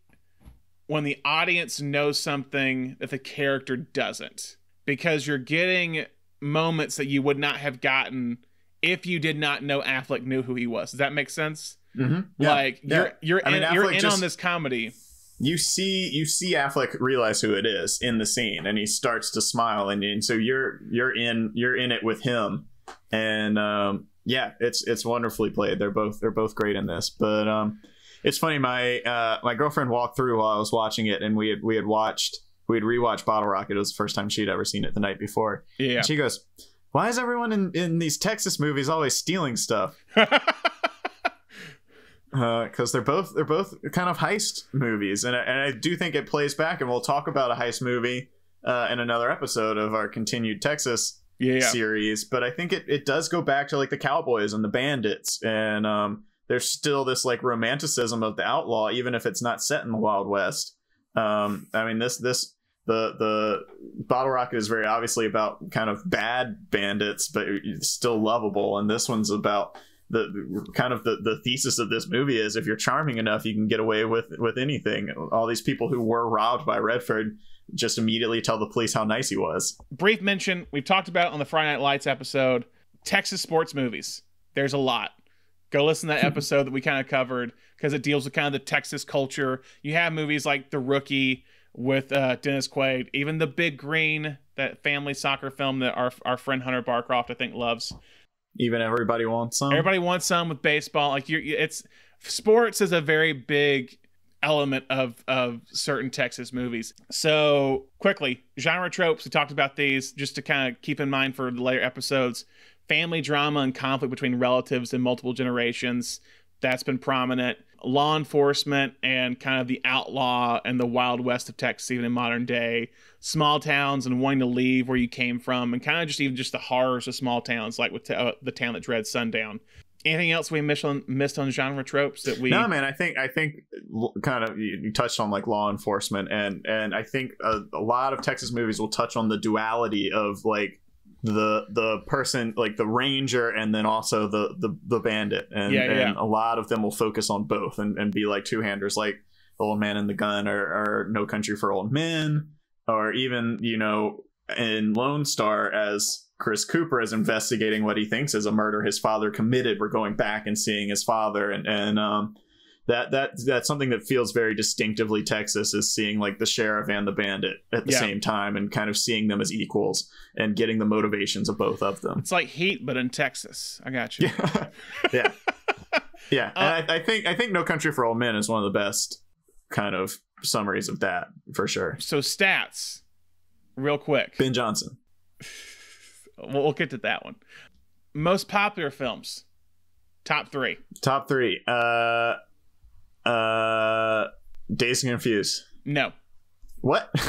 when the audience knows something that the character doesn't because you're getting moments that you would not have gotten if you did not know Affleck knew who he was. Does that make sense? Mm-hmm. Yeah. Like yeah. you're you're I in, mean, you're in just, on this comedy. You see you see Affleck realize who it is in the scene, and he starts to smile, and, and so you're you're in you're in it with him, and um, yeah, it's it's wonderfully played. They're both they're both great in this, but um, it's funny. My uh, my girlfriend walked through while I was watching it, and we had we had watched we'd rewatched Bottle Rocket. It was the first time she'd ever seen it the night before. Yeah. And she goes, Why is everyone in, in these Texas movies always stealing stuff? because uh, they're both they're both kind of heist movies, and I, and I do think it plays back, and we'll talk about a heist movie uh, in another episode of our continued Texas yeah. series. But I think it, it does go back to like the cowboys and the bandits, and um, there's still this like romanticism of the outlaw, even if it's not set in the Wild West. Um, I mean this this the the bottle rocket is very obviously about kind of bad bandits but still lovable. And this one's about the kind of the, the thesis of this movie is if you're charming enough you can get away with with anything. All these people who were robbed by redford just immediately tell the police how nice he was. Brief mention we've talked about on the friday night lights episode texas sports movies. There's a lot go listen to that episode that we kind of covered because it deals with kind of the texas culture you have movies like the rookie with uh, Dennis Quaid, even the Big Green, that family soccer film that our our friend Hunter Barcroft I think loves. Even everybody wants some. Everybody wants some with baseball. Like you're, it's sports is a very big element of of certain Texas movies. So quickly, genre tropes. We talked about these just to kind of keep in mind for the later episodes. Family drama and conflict between relatives and multiple generations. That's been prominent law enforcement and kind of the outlaw and the wild west of Texas, even in modern day, small towns and wanting to leave where you came from, and kind of just even just the horrors of small towns, like with uh, the town that dreads sundown. Anything else we missed on missed on genre tropes that we? No, man. I think I think kind of you, you touched on like law enforcement, and and I think a, a lot of Texas movies will touch on the duality of like the the person like the ranger and then also the the, the bandit. And, yeah, yeah. and a lot of them will focus on both and, and be like two handers like the old man and the gun or, or no country for old men. Or even you know in lone star as chris cooper is investigating what he thinks is a murder his father committed we're going back and seeing his father. And and um that that that's something that feels very distinctively Texas is seeing like the sheriff and the bandit at the yeah. same time and kind of seeing them as equals and getting the motivations of both of them. It's like Heat, but in Texas. I got you. Yeah, yeah, yeah. Uh, I, I, think I think No Country for Old Men is one of the best kind of summaries of that for sure. So stats, real quick. Ben Johnson. we'll, we'll get to that one. Most popular films. Top three. Top three. Uh uh, Dazed and Confused. No. What?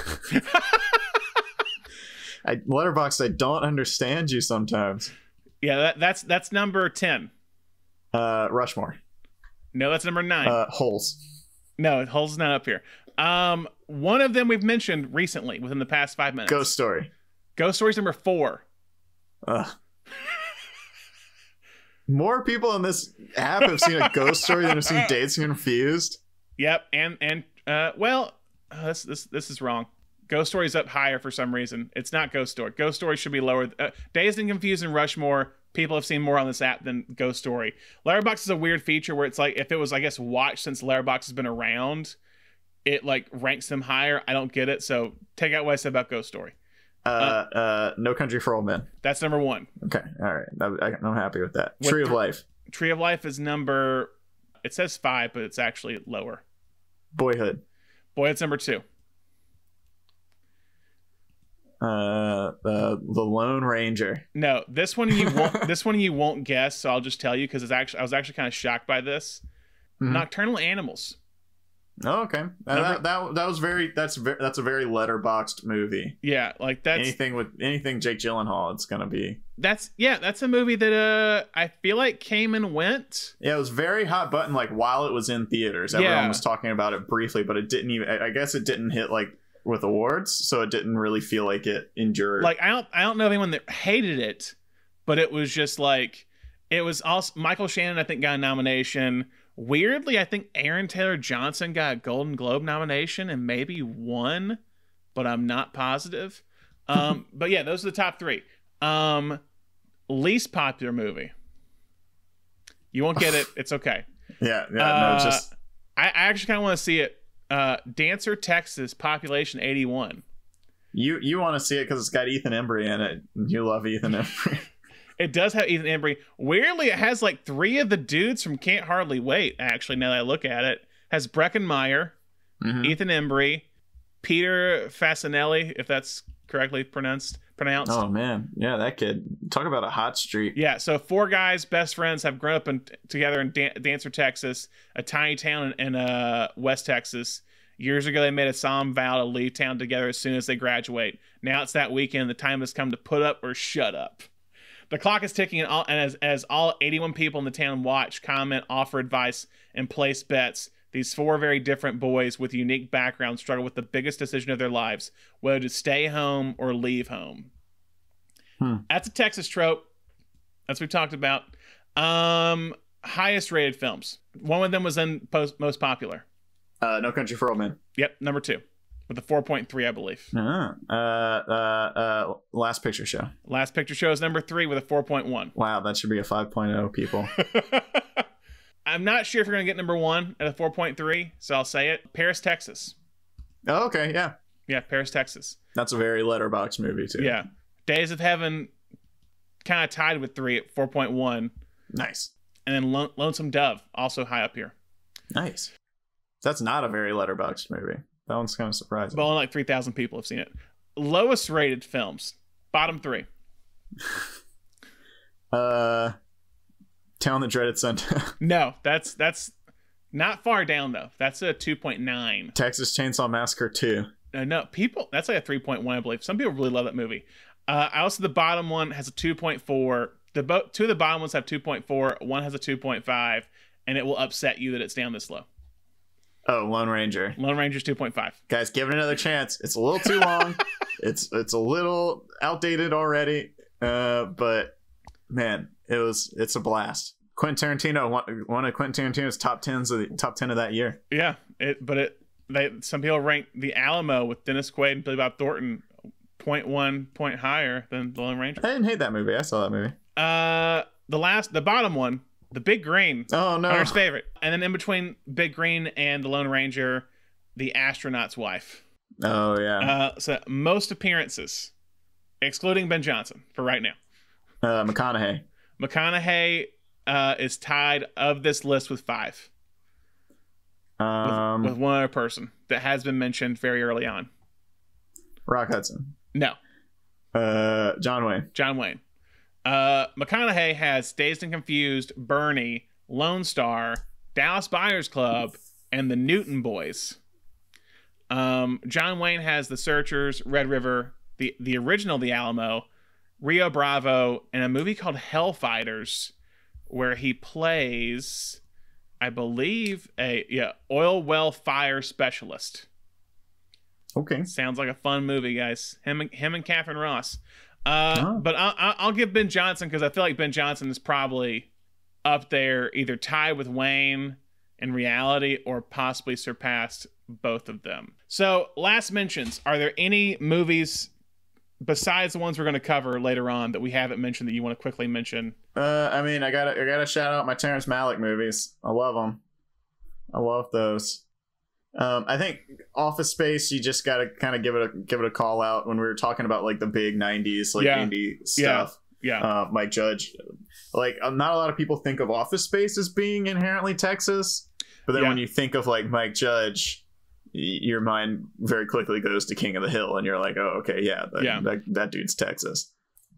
I Letterboxd, I don't understand you sometimes. Yeah, that, that's that's number ten. Uh, Rushmore. No, that's number nine. Uh, Holes. No, Holes is not up here. Um, one of them we've mentioned recently within the past five minutes. Ghost Story. Ghost Story's number four. Ugh. More people on this app have seen a ghost story than have seen Dazed and Confused. Yep, and and uh, well, uh, this this this is wrong. Ghost Story's up higher for some reason. It's not Ghost Story. Ghost Story should be lower. Uh, Dazed and Confused and Rushmore. People have seen more on this app than Ghost Story. Letterboxd is a weird feature where it's like if it was, I guess, watched since Letterboxd has been around, it like ranks them higher. I don't get it. So take out what I said about Ghost Story. Uh, uh, uh, No Country for Old Men. That's number one. Okay, all right. I, am happy with that. Tree of Life. Tree of Life is number. It says five, but it's actually lower. Boyhood. Boyhood's number two. Uh, the the Lone Ranger. No, this one you won't. this one you won't guess. So I'll just tell you because it's actually I was actually kind of shocked by this. Mm-hmm. Nocturnal Animals. Oh, okay. Uh, that, that that was very that's very that's a very Letterboxd movie. Yeah, like that's anything with anything Jake Gyllenhaal. It's gonna be. That's yeah. That's a movie that uh I feel like came and went. Yeah, it was very hot button. Like while it was in theaters, everyone yeah. was talking about it briefly, but it didn't even. I guess it didn't hit like with awards, so it didn't really feel like it endured. Like I don't I don't know anyone that hated it, but it was just like it was also Michael Shannon. I think got a nomination. Weirdly, I think Aaron Taylor Johnson got a Golden Globe nomination and maybe won, but I'm not positive. Um, but yeah, those are the top three. Um, least popular movie. You won't get it. It's okay. yeah, yeah. Uh, no, just I, I actually kind of want to see it. Uh, Dancer, Texas, population 81. You you want to see it because it's got Ethan Embry in it. You love Ethan Embry. It does have Ethan Embry. Weirdly, it has like three of the dudes from Can't Hardly Wait. Actually, now that I look at it, it has Breckin Meyer, mm-hmm. Ethan Embry, Peter Facinelli, if that's correctly pronounced. Pronounced. Oh man, yeah, that kid. Talk about a hot streak. Yeah, so four guys, best friends, have grown up in, together in Dan- Dancer, Texas, a tiny town in, in uh, West Texas. Years ago, they made a solemn vow to leave town together as soon as they graduate. Now it's that weekend. The time has come to put up or shut up. The clock is ticking, and, as, as all 81 people in the town watch, comment, offer advice, and place bets, These four very different boys with unique backgrounds struggle with the biggest decision of their lives whether to stay home or leave home. Hmm. That's a Texas trope. That's what we talked about. Um, highest rated films. One of them was in post, most popular. Uh, no Country for Old Men. Yep, number two with a 4.3, I believe. Uh, uh, uh, Last Picture Show. Last Picture Show is number three with a 4.1. Wow, that should be a 5.0, people. I'm not sure if you're going to get number one at a 4.3, so I'll say it. Paris, Texas. Oh, okay, yeah. Yeah, Paris, Texas. That's a very Letterboxd movie, too. Yeah. Days of Heaven kind of tied with three at 4.1. Nice. And then Lon- Lonesome Dove, also high up here. Nice. That's not a very Letterboxd movie. That one's kind of surprising. But only like 3,000 people have seen it. Lowest rated films, bottom three. uh, Town that dreaded sundown. no, that's that's not far down though. That's a 2.9. Texas Chainsaw Massacre 2. Uh, no, people. That's like a 3.1, I believe. Some people really love that movie. Uh, also the bottom one has a 2.4. The bo- two of the bottom ones have 2.4. One has a 2.5, and it will upset you that it's down this low. Oh, Lone Ranger. Lone Ranger's 2.5. Guys, give it another chance. It's a little too long. it's it's a little outdated already. Uh, but man, it was it's a blast. Quentin Tarantino one, one of Quentin Tarantino's top tens of the top ten of that year. Yeah, it but it they some people rank the Alamo with Dennis Quaid and Billy Bob Thornton 0.1 point higher than the Lone Ranger. I didn't hate that movie. I saw that movie. Uh, the last the bottom one the Big Green. Oh no, Hunter's favorite. And then in between Big Green and the Lone Ranger, the astronaut's wife. Oh yeah. Uh, so most appearances, excluding Ben Johnson for right now. Uh, McConaughey. McConaughey uh, is tied of this list with five. Um, with, with one other person that has been mentioned very early on. Rock Hudson. No. Uh, John Wayne. John Wayne. Uh, McConaughey has Dazed and Confused, Bernie, Lone Star, Dallas Buyers Club, and the Newton Boys. Um, John Wayne has The Searchers, Red River, the the original The Alamo, Rio Bravo, and a movie called Hellfighters, where he plays, I believe, a yeah oil well fire specialist. Okay, sounds like a fun movie, guys. Him and him and Katharine Ross. Uh, oh. But I'll, I'll give Ben Johnson because I feel like Ben Johnson is probably up there, either tied with Wayne in reality or possibly surpassed both of them. So, last mentions are there any movies besides the ones we're going to cover later on that we haven't mentioned that you want to quickly mention? Uh, I mean, I got I got to shout out my Terrence Malick movies. I love them. I love those. Um, I think Office Space, you just gotta kind of give it a give it a call out when we were talking about like the big '90s like yeah. indie stuff. Yeah, yeah. Uh, Mike Judge, like uh, not a lot of people think of Office Space as being inherently Texas, but then yeah. when you think of like Mike Judge, your mind very quickly goes to King of the Hill, and you're like, oh, okay, yeah, that, yeah. that, that dude's Texas.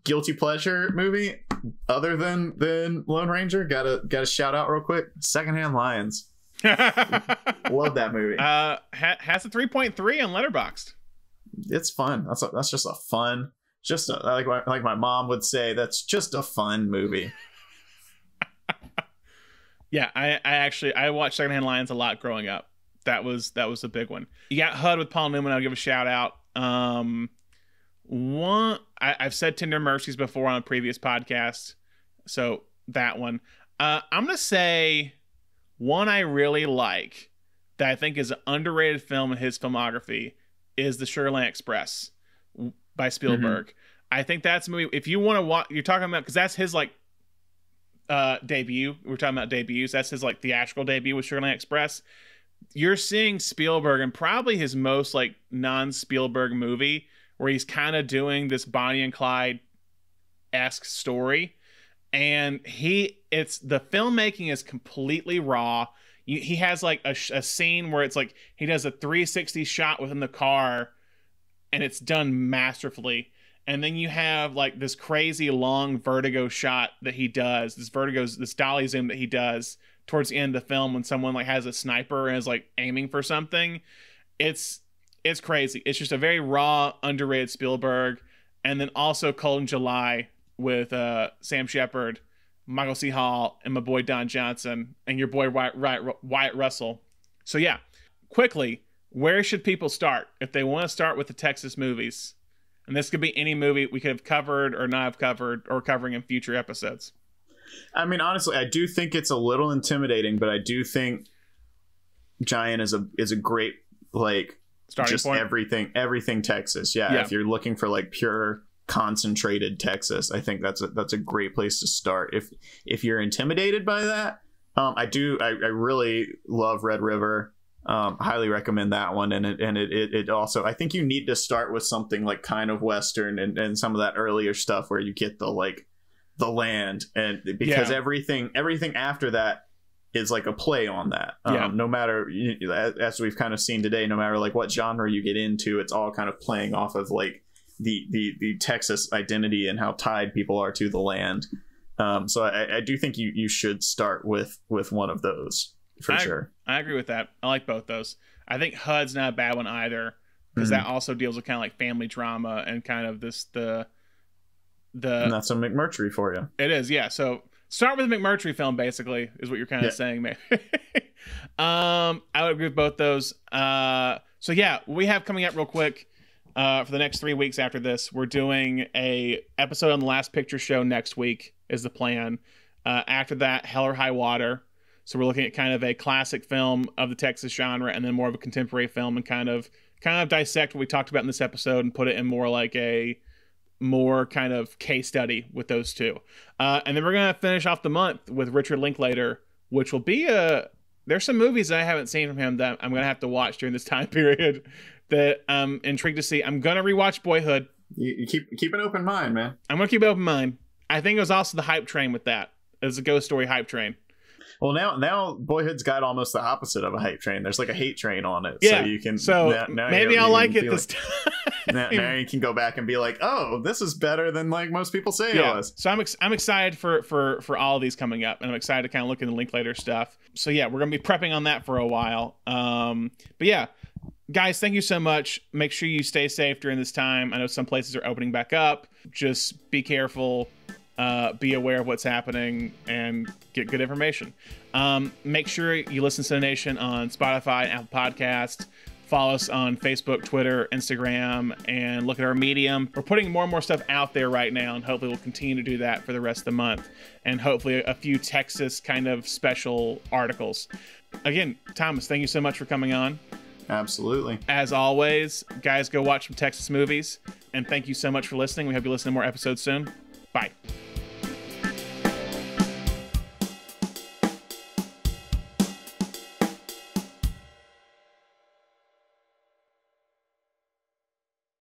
Guilty pleasure movie, other than than Lone Ranger, gotta gotta shout out real quick. Secondhand Lions. Love that movie. Uh, ha- has a 3.3 on Letterboxd. It's fun. That's a, that's just a fun, just a, like my, like my mom would say. That's just a fun movie. yeah, I, I actually I watched Secondhand Lions a lot growing up. That was that was a big one. You got HUD with Paul Newman. I'll give a shout out. Um, one I, I've said Tender Mercies before on a previous podcast, so that one. Uh, I'm gonna say one I really like that I think is an underrated film in his filmography is The Sugarland Express by Spielberg. Mm-hmm. I think that's a movie. If you want to watch, you're talking about because that's his like uh debut. We're talking about debuts. That's his like theatrical debut with Sugarland Express. You're seeing Spielberg and probably his most like non-Spielberg movie where he's kind of doing this Bonnie and Clyde esque story and he it's the filmmaking is completely raw. He has like a, a scene where it's like he does a 360 shot within the car and it's done masterfully. And then you have like this crazy long vertigo shot that he does this vertigo's this dolly zoom that he does towards the end of the film when someone like has a sniper and is like aiming for something. It's it's crazy. It's just a very raw underrated spielberg. And then also cold in july with uh, Sam Shepard, Michael C. Hall, and my boy Don Johnson, and your boy Wyatt, Wyatt, Wyatt Russell. So yeah, quickly, where should people start if they want to start with the Texas movies? And this could be any movie we could have covered or not have covered or covering in future episodes. I mean, honestly, I do think it's a little intimidating, but I do think Giant is a is a great like Starting just point. everything everything Texas. Yeah, yeah, if you're looking for like pure concentrated Texas, I think that's a that's a great place to start. If if you're intimidated by that, um, I do I, I really love Red River. Um, highly recommend that one, and it and it, it, it also I think you need to start with something like kind of western and, and some of that earlier stuff where you get the like the land and because yeah. everything everything after that is like a play on that. Um, yeah. No matter as we've kind of seen today, no matter like what genre you get into, it's all kind of playing off of like the the the Texas identity and how tied people are to the land. Um, so I, I do think you you should start with with one of those for I, sure. I agree with that. I like both those. I think HUD's not a bad one either because mm-hmm. that also deals with kind of like family drama and kind of this the the. And that's a McMurtry for you. It is, yeah. So start with a McMurtry film, basically, is what you're kind of yeah. saying, maybe. um, I would agree with both those. Uh, so yeah, we have coming up real quick. Uh, for the next three weeks after this, we're doing a episode on the Last Picture Show next week. Is the plan. Uh, after that, Hell or High Water. So we're looking at kind of a classic film of the Texas genre, and then more of a contemporary film, and kind of kind of dissect what we talked about in this episode and put it in more like a more kind of case study with those two. Uh, and then we're gonna finish off the month with Richard Linklater, which will be a. There's some movies that I haven't seen from him that I'm gonna have to watch during this time period that I'm intrigued to see. I'm gonna rewatch Boyhood. You, you keep keep an open mind, man. I'm gonna keep an open mind. I think it was also the hype train with that. It was a ghost story hype train. Well, now now Boyhood's got almost the opposite of a hype train. There's like a hate train on it. Yeah. So you can. So now, now maybe I'll like it this like, time. Now, now, you can go back and be like, oh, this is better than like most people say yeah. it was. So I'm ex- I'm excited for for for all of these coming up, and I'm excited to kind of look into Linklater stuff. So yeah, we're gonna be prepping on that for a while. Um, but yeah, guys, thank you so much. Make sure you stay safe during this time. I know some places are opening back up. Just be careful uh, be aware of what's happening and get good information. Um, make sure you listen to the Nation on Spotify, Apple Podcast. Follow us on Facebook, Twitter, Instagram, and look at our Medium. We're putting more and more stuff out there right now, and hopefully we'll continue to do that for the rest of the month. And hopefully a few Texas kind of special articles. Again, Thomas, thank you so much for coming on. Absolutely. As always, guys, go watch some Texas movies. And thank you so much for listening. We hope you listen to more episodes soon. Bye.